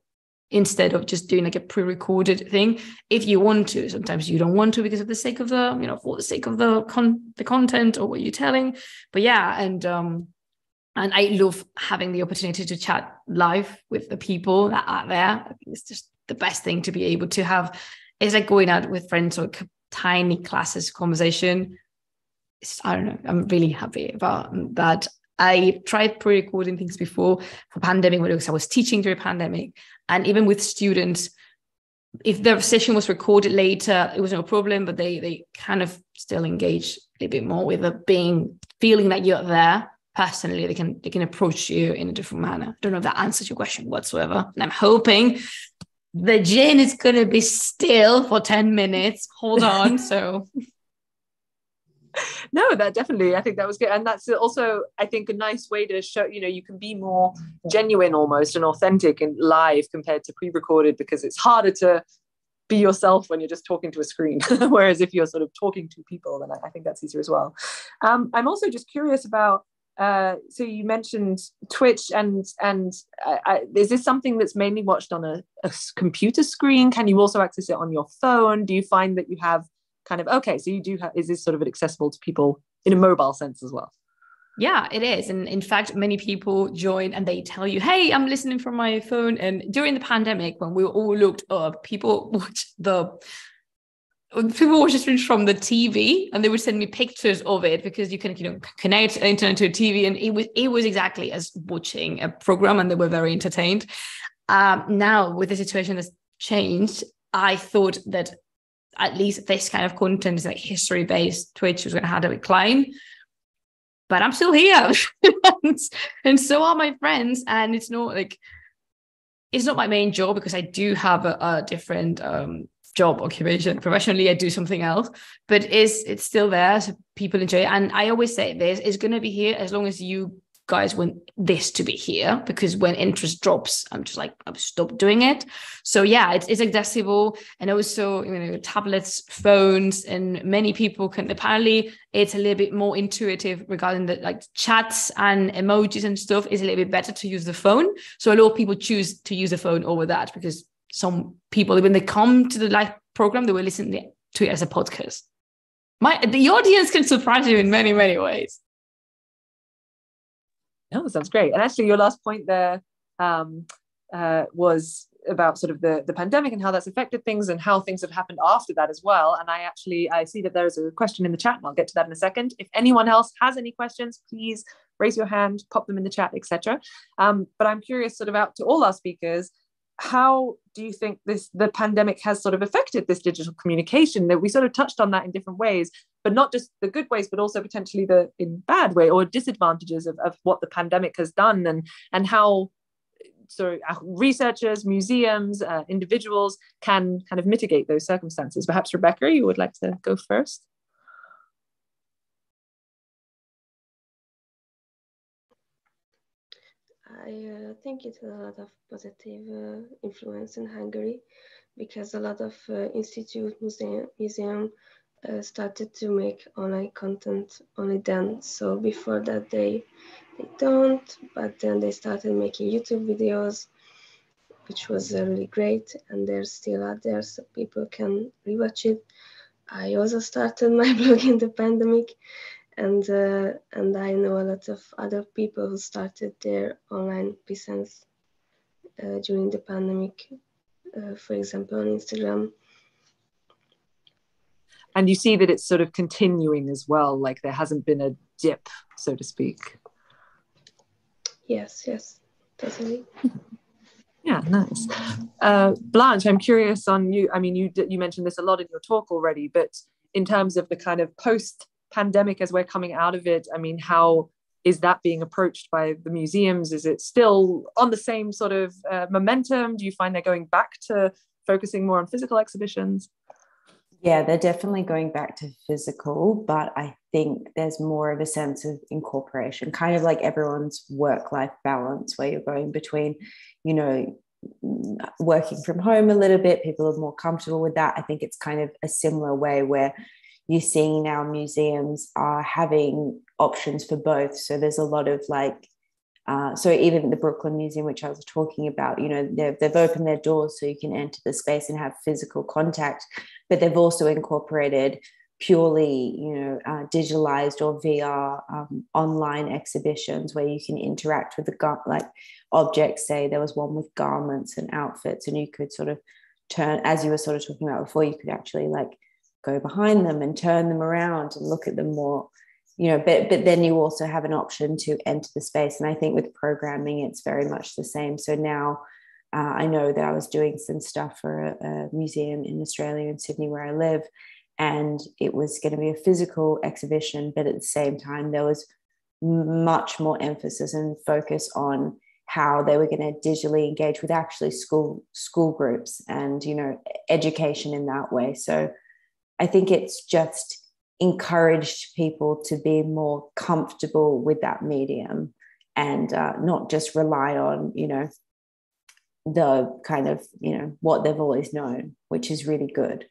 instead of just doing like a pre-recorded thing if you want to sometimes you don't want to because of the sake of the you know for the sake of the con the content or what you're telling but yeah and um and I love having the opportunity to chat live with the people that are there. I think it's just the best thing to be able to have. It's like going out with friends or tiny classes conversation. I don't know. I'm really happy about that. I tried pre-recording things before for pandemic because I was teaching during pandemic, and even with students, if their session was recorded later, it was no problem. But they they kind of still engage a little bit more with the being feeling that you're there personally they can they can approach you in a different manner i don't know if that answers your question whatsoever and i'm hoping the jinn is going to be still for 10 minutes. Hold on so. No that definitely i think that was good. And that's also i think a nice way to show you know you can be more genuine almost and authentic and live compared to pre-recorded because it's harder to be yourself when you're just talking to a screen. Whereas if you're sort of talking to people then i, think that's easier as well. Um, i'm also just curious about uh, so you mentioned Twitch, and and uh, I, is this something that's mainly watched on a, a, computer screen? Can you also access it on your phone? Do you find that you have kind of okay so you do have is this sort of accessible to people in a mobile sense as well yeah it is and in fact many people join and they tell you hey i'm listening from my phone and during the pandemic when we were all looked up people watched the people watch streams from the TV and they would send me pictures of it because you can you know connect internet to a TV and it was it was exactly as watching a program and they were very entertained. Um, now with the situation that's changed, I thought that at least this kind of content is like history based Twitch was going to have a decline. But I'm still here, and so are my friends. And it's not like it's not my main job because I do have a, a different um, job occupation professionally i do something else. But is it's still there so people enjoy it. And i always say this is going to be here as long as you guys want this to be here because when interest drops i'm just like i've stopped doing it. So yeah it's, it's accessible. And also you know tablets phones and many people can apparently it's a little bit more intuitive regarding the like chats and emojis and stuff. Is a little bit better to use the phone. So a lot of people choose to use the phone over that because some people when they come to the live program they will listen to it as a podcast. My the audience can surprise you in many many ways. No sounds great. And actually your last point there um, uh, was about sort of the, the pandemic and how that's affected things and how things have happened after that as well. And i actually i see that there is a question in the chat and i'll get to that in a second. If anyone else has any questions please raise your hand pop them in the chat etc um, but i'm curious sort of out to all our speakers how do you think this the pandemic has sort of affected this digital communication? That we sort of touched on that in different ways but not just the good ways but also potentially the in bad way or disadvantages of, of what the pandemic has done and and how so uh, researchers museums uh, individuals can kind of mitigate those circumstances. Perhaps rebecca you would like to go first I uh, think it has a lot of positive uh, influence in Hungary because a lot of uh, institute museum, museum uh, started to make online content only then. So before that they they don't, but then they started making YouTube videos, which was uh, really great, and they're still out there so people can rewatch it. I also started my blog in the pandemic and uh, and I know a lot of other people who started their online presence uh, during the pandemic, uh, for example, on Instagram. And you see that it's sort of continuing as well, like there hasn't been a dip, so to speak. Yes, yes, totally. Yeah, nice. Uh, Blanche, I'm curious on you. I mean, you you mentioned this a lot in your talk already, but in terms of the kind of post pandemic as we're coming out of it i mean how is that being approached by the museums? Is it still on the same sort of uh, momentum? Do you find they're going back to focusing more on physical exhibitions? Yeah they're definitely going back to physical but i think there's more of a sense of incorporation kind of like everyone's work life balance where you're going between you know working from home a little bit people are more comfortable with that. I think it's kind of a similar way where you're seeing now museums are having options for both. So there's a lot of like, uh, so even the Brooklyn Museum, which I was talking about, you know, they've, they've opened their doors so you can enter the space and have physical contact, but they've also incorporated purely, you know, uh, digitalized or VR um, online exhibitions where you can interact with the like objects. Say there was one with garments and outfits, and you could sort of turn, as you were sort of talking about before, you could actually like go behind them and turn them around and look at them more you know but but then you also have an option to enter the space. And i think with programming it's very much the same. So now uh, i know that i was doing some stuff for a, a museum in australia in sydney where i live and it was going to be a physical exhibition but at the same time there was much more emphasis and focus on how they were going to digitally engage with actually school school groups and you know education in that way. So i think it's just encouraged people to be more comfortable with that medium and uh, not just rely on you know the kind of you know what they've always known which is really good.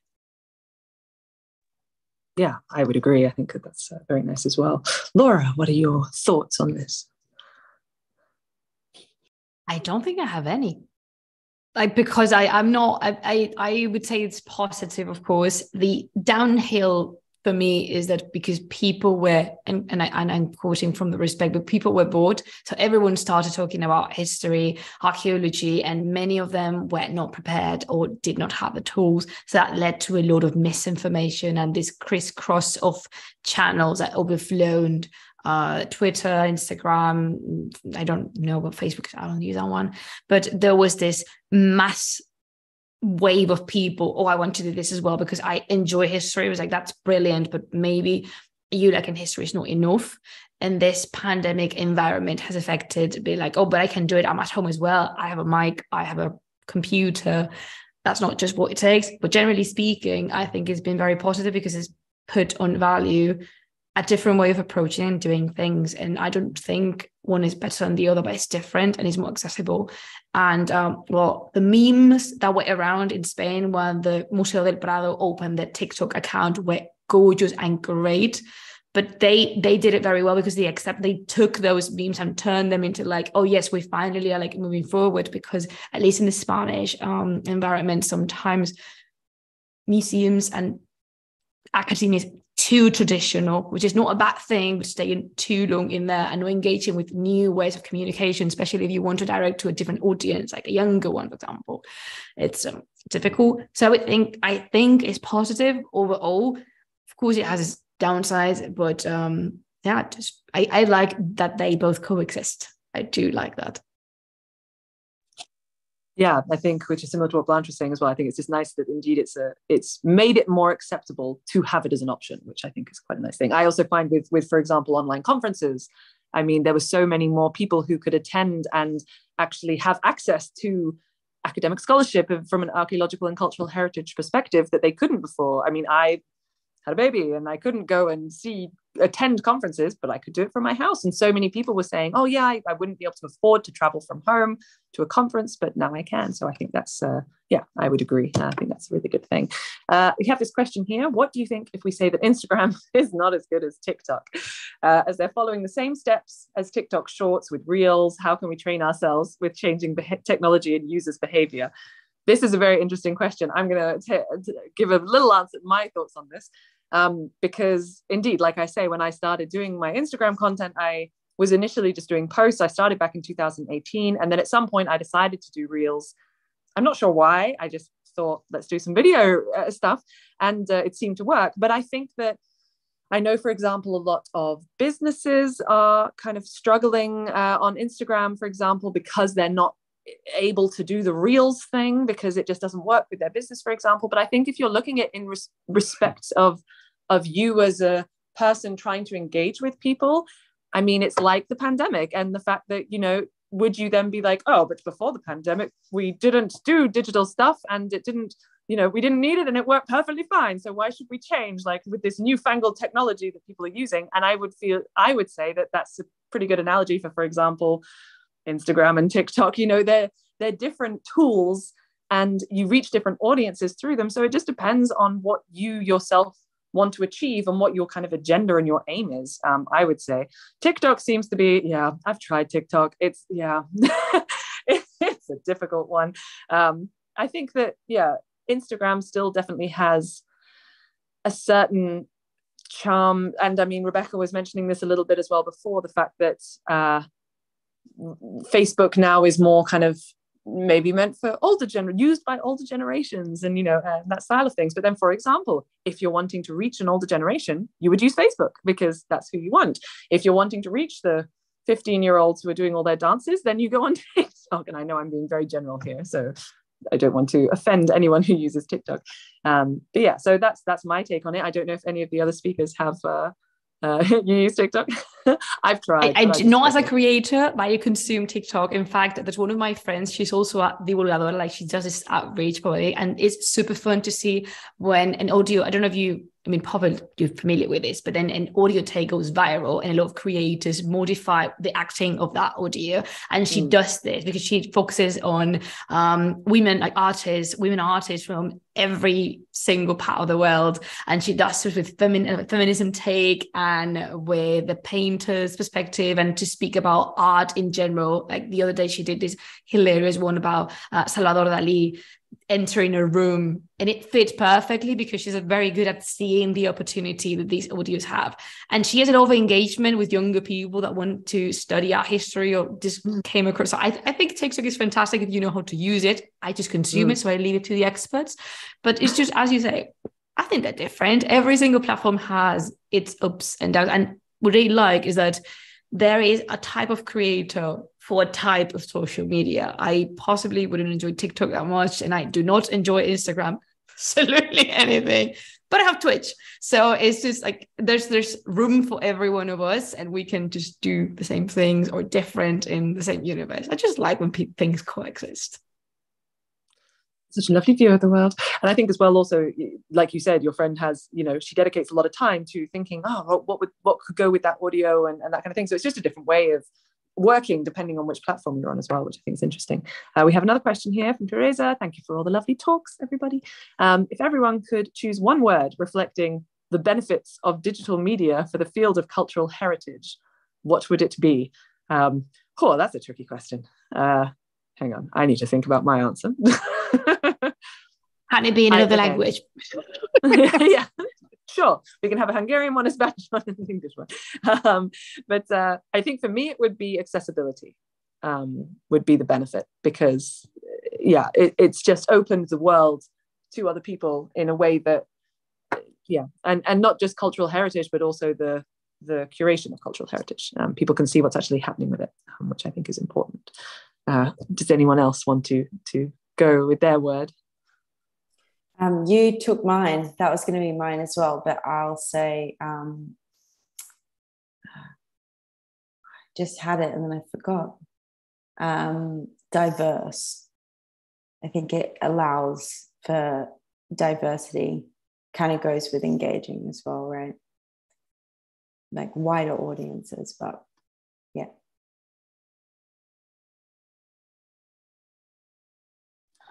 Yeah i would agree. I think that that's uh, very nice as well. Laura what are your thoughts on this? I don't think i have any like because i i'm not I, I would say it's positive of course the downhill for me is that because people were and, and, I, and I'm quoting from the respect, but people were bored. So everyone started talking about history, archaeology, and many of them were not prepared or did not have the tools. So that led to a lot of misinformation and this crisscross of channels that overflowed uh, Twitter, Instagram. I don't know about Facebook. I don't use that one, but there was this mass wave of people oh i want to do this as well because i enjoy history it was like that's brilliant but maybe you like in history is not enough and this pandemic environment has affected be like oh but i can do it i'm at home as well i have a mic i have a computer that's not just what it takes but generally speaking i think it's been very positive because it's put on value a different way of approaching and doing things. And I don't think one is better than the other, but it's different and it's more accessible. And um, well, the memes that were around in Spain when the Museo del Prado opened their TikTok account were gorgeous and great. But they they did it very well because they accept they took those memes and turned them into like, oh yes, we finally are like moving forward because at least in the Spanish um, environment, sometimes museums and academia too traditional, which is not a bad thing, but staying too long in there and not engaging with new ways of communication, especially if you want to direct to a different audience, like a younger one, for example. It's um, difficult. So I think I think it's positive overall. Of course, it has its downsides, but um, yeah, just I, I like that they both coexist. I do like that yeah i think which is similar to what blanche was saying as well i think it's just nice that indeed it's a it's made it more acceptable to have it as an option which i think is quite a nice thing. I also find with with for example online conferences i mean there were so many more people who could attend and actually have access to academic scholarship from an archaeological and cultural heritage perspective that they couldn't before. I mean i had a baby and I couldn't go and see attend conferences, but I could do it from my house. And so many people were saying, "Oh yeah, I, I wouldn't be able to afford to travel from home to a conference, but now I can." So I think that's uh, yeah, I would agree. I think that's a really good thing. Uh, we have this question here: What do you think if we say that Instagram is not as good as TikTok, uh, as they're following the same steps as TikTok Shorts with Reels? How can we train ourselves with changing technology and users' behavior? this is a very interesting question. I'm going to give a little answer, to my thoughts on this. Um, because indeed, like I say, when I started doing my Instagram content, I was initially just doing posts. I started back in 2018. And then at some point, I decided to do reels. I'm not sure why. I just thought, let's do some video uh, stuff. And uh, it seemed to work. But I think that I know, for example, a lot of businesses are kind of struggling uh, on Instagram, for example, because they're not able to do the reels thing because it just doesn't work with their business for example. But i think if you're looking at in res- respect of of you as a person trying to engage with people i mean it's like the pandemic and the fact that you know would you then be like oh but before the pandemic we didn't do digital stuff and it didn't you know we didn't need it and it worked perfectly fine. So why should we change like with this newfangled technology that people are using? And i would feel i would say that that's a pretty good analogy for for example Instagram and TikTok, you know, they're they're different tools and you reach different audiences through them. So it just depends on what you yourself want to achieve and what your kind of agenda and your aim is. Um, I would say TikTok seems to be, yeah, I've tried TikTok. It's yeah, it's a difficult one. Um, I think that yeah, Instagram still definitely has a certain charm and i mean rebecca was mentioning this a little bit as well before the fact that uh, Facebook now is more kind of maybe meant for older gener used by older generations and you know uh, that style of things. But then for example if you're wanting to reach an older generation you would use facebook because that's who you want. If you're wanting to reach the 15 year olds who are doing all their dances then you go on tiktok. And i know i'm being very general here so i don't want to offend anyone who uses tiktok. Um, but yeah so that's that's my take on it. I don't know if any of the other speakers have uh, uh, you use tiktok I've tried. I, I not as a creator, but I consume TikTok. In fact, there's one of my friends. She's also at Divulgador, like she does this outreach probably, and it's super fun to see when an audio. I don't know if you I mean, probably you're familiar with this, but then an audio take goes viral and a lot of creators modify the acting of that audio. And she mm. does this because she focuses on um, women, like artists, women artists from every single part of the world. And she does this with femin- feminism take and with the painter's perspective and to speak about art in general. Like the other day, she did this hilarious one about uh, Salvador Dali entering a room and it fits perfectly because she's very good at seeing the opportunity that these audios have. And she has a lot of engagement with younger people that want to study art history or just came across. So I, I think tiktok is fantastic if you know how to use it. I just consume mm. it so i leave it to the experts. But it's just as you say i think they're different. Every single platform has its ups and downs. And what they like is that there is a type of creator for a type of social media. I possibly wouldn't enjoy TikTok that much, and I do not enjoy Instagram absolutely anything. But I have Twitch, so it's just like there's there's room for every one of us, and we can just do the same things or different in the same universe. I just like when pe- things coexist such a lovely view of the world and i think as well also like you said your friend has you know she dedicates a lot of time to thinking oh what would what could go with that audio and, and that kind of thing so it's just a different way of working depending on which platform you're on as well, which I think is interesting. Uh, we have another question here from Teresa. Thank you for all the lovely talks, everybody. Um, if everyone could choose one word reflecting the benefits of digital media for the field of cultural heritage, what would it be? Um, oh, that's a tricky question. Uh, hang on, I need to think about my answer. Can it be in another language? yeah, sure, we can have a Hungarian one, a Spanish one, and an English one. Um, but uh, I think for me, it would be accessibility um, would be the benefit because, yeah, it, it's just opened the world to other people in a way that, yeah, and and not just cultural heritage, but also the the curation of cultural heritage. Um, people can see what's actually happening with it, um, which I think is important. Uh, does anyone else want to to go with their word? Um, you took mine. That was going to be mine as well, but I'll say um, just had it and then I forgot. Um, diverse. I think it allows for diversity, kind of goes with engaging as well, right? Like wider audiences, but yeah.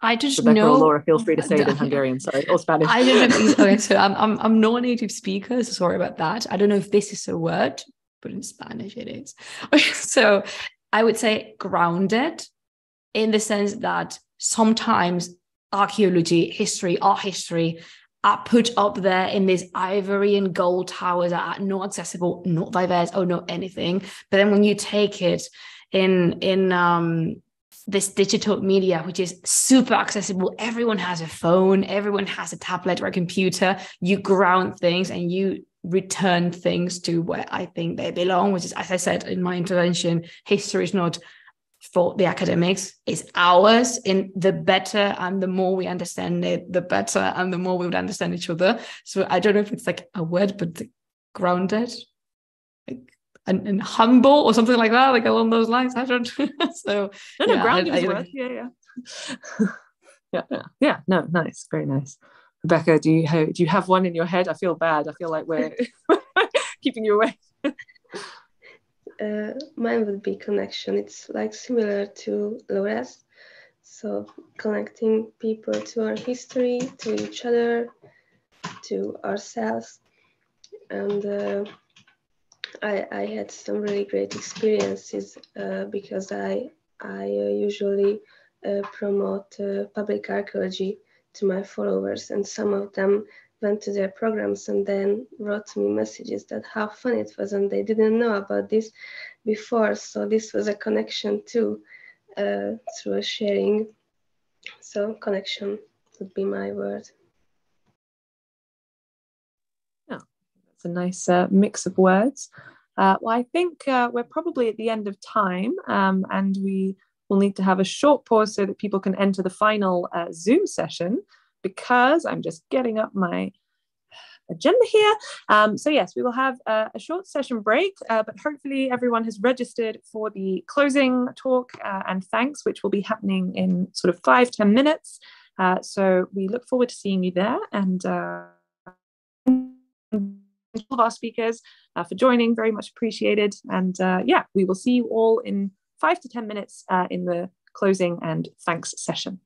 I just Rebecca know. Laura, feel free to say it in Hungarian, sorry, or Spanish. I don't know. okay, so I'm, I'm, I'm not a native speaker, so sorry about that. I don't know if this is a word, but in Spanish it is. so I would say grounded in the sense that sometimes archaeology, history, art history are put up there in these ivory and gold towers that are not accessible, not diverse, or not anything. But then when you take it in in um this digital media, which is super accessible. Everyone has a phone, everyone has a tablet or a computer. You ground things and you return things to where I think they belong, which is, as I said in my intervention, history is not for the academics, it's ours. In the better and the more we understand it, the better and the more we would understand each other. So I don't know if it's like a word, but grounded. Like and, and humble or something like that, like along those lines. I don't. so no, no, yeah, I, I, yeah, yeah. yeah, yeah, yeah. No, nice, very nice. Rebecca, do you have, do you have one in your head? I feel bad. I feel like we're keeping you away. uh, mine would be connection. It's like similar to Laura's. So connecting people to our history, to each other, to ourselves, and uh, I, I had some really great experiences uh, because I, I uh, usually uh, promote uh, public archaeology to my followers, and some of them went to their programs and then wrote me messages that how fun it was, and they didn't know about this before. So this was a connection too through a sharing. So connection would be my word. It's a nice uh, mix of words. Uh, well, I think uh, we're probably at the end of time um, and we will need to have a short pause so that people can enter the final uh, Zoom session because I'm just getting up my agenda here. Um, so yes, we will have a, a short session break, uh, but hopefully everyone has registered for the closing talk uh, and thanks, which will be happening in sort of five ten minutes. Uh, so we look forward to seeing you there and uh, all of our speakers uh, for joining, very much appreciated. And uh, yeah, we will see you all in five to 10 minutes in the closing and thanks session.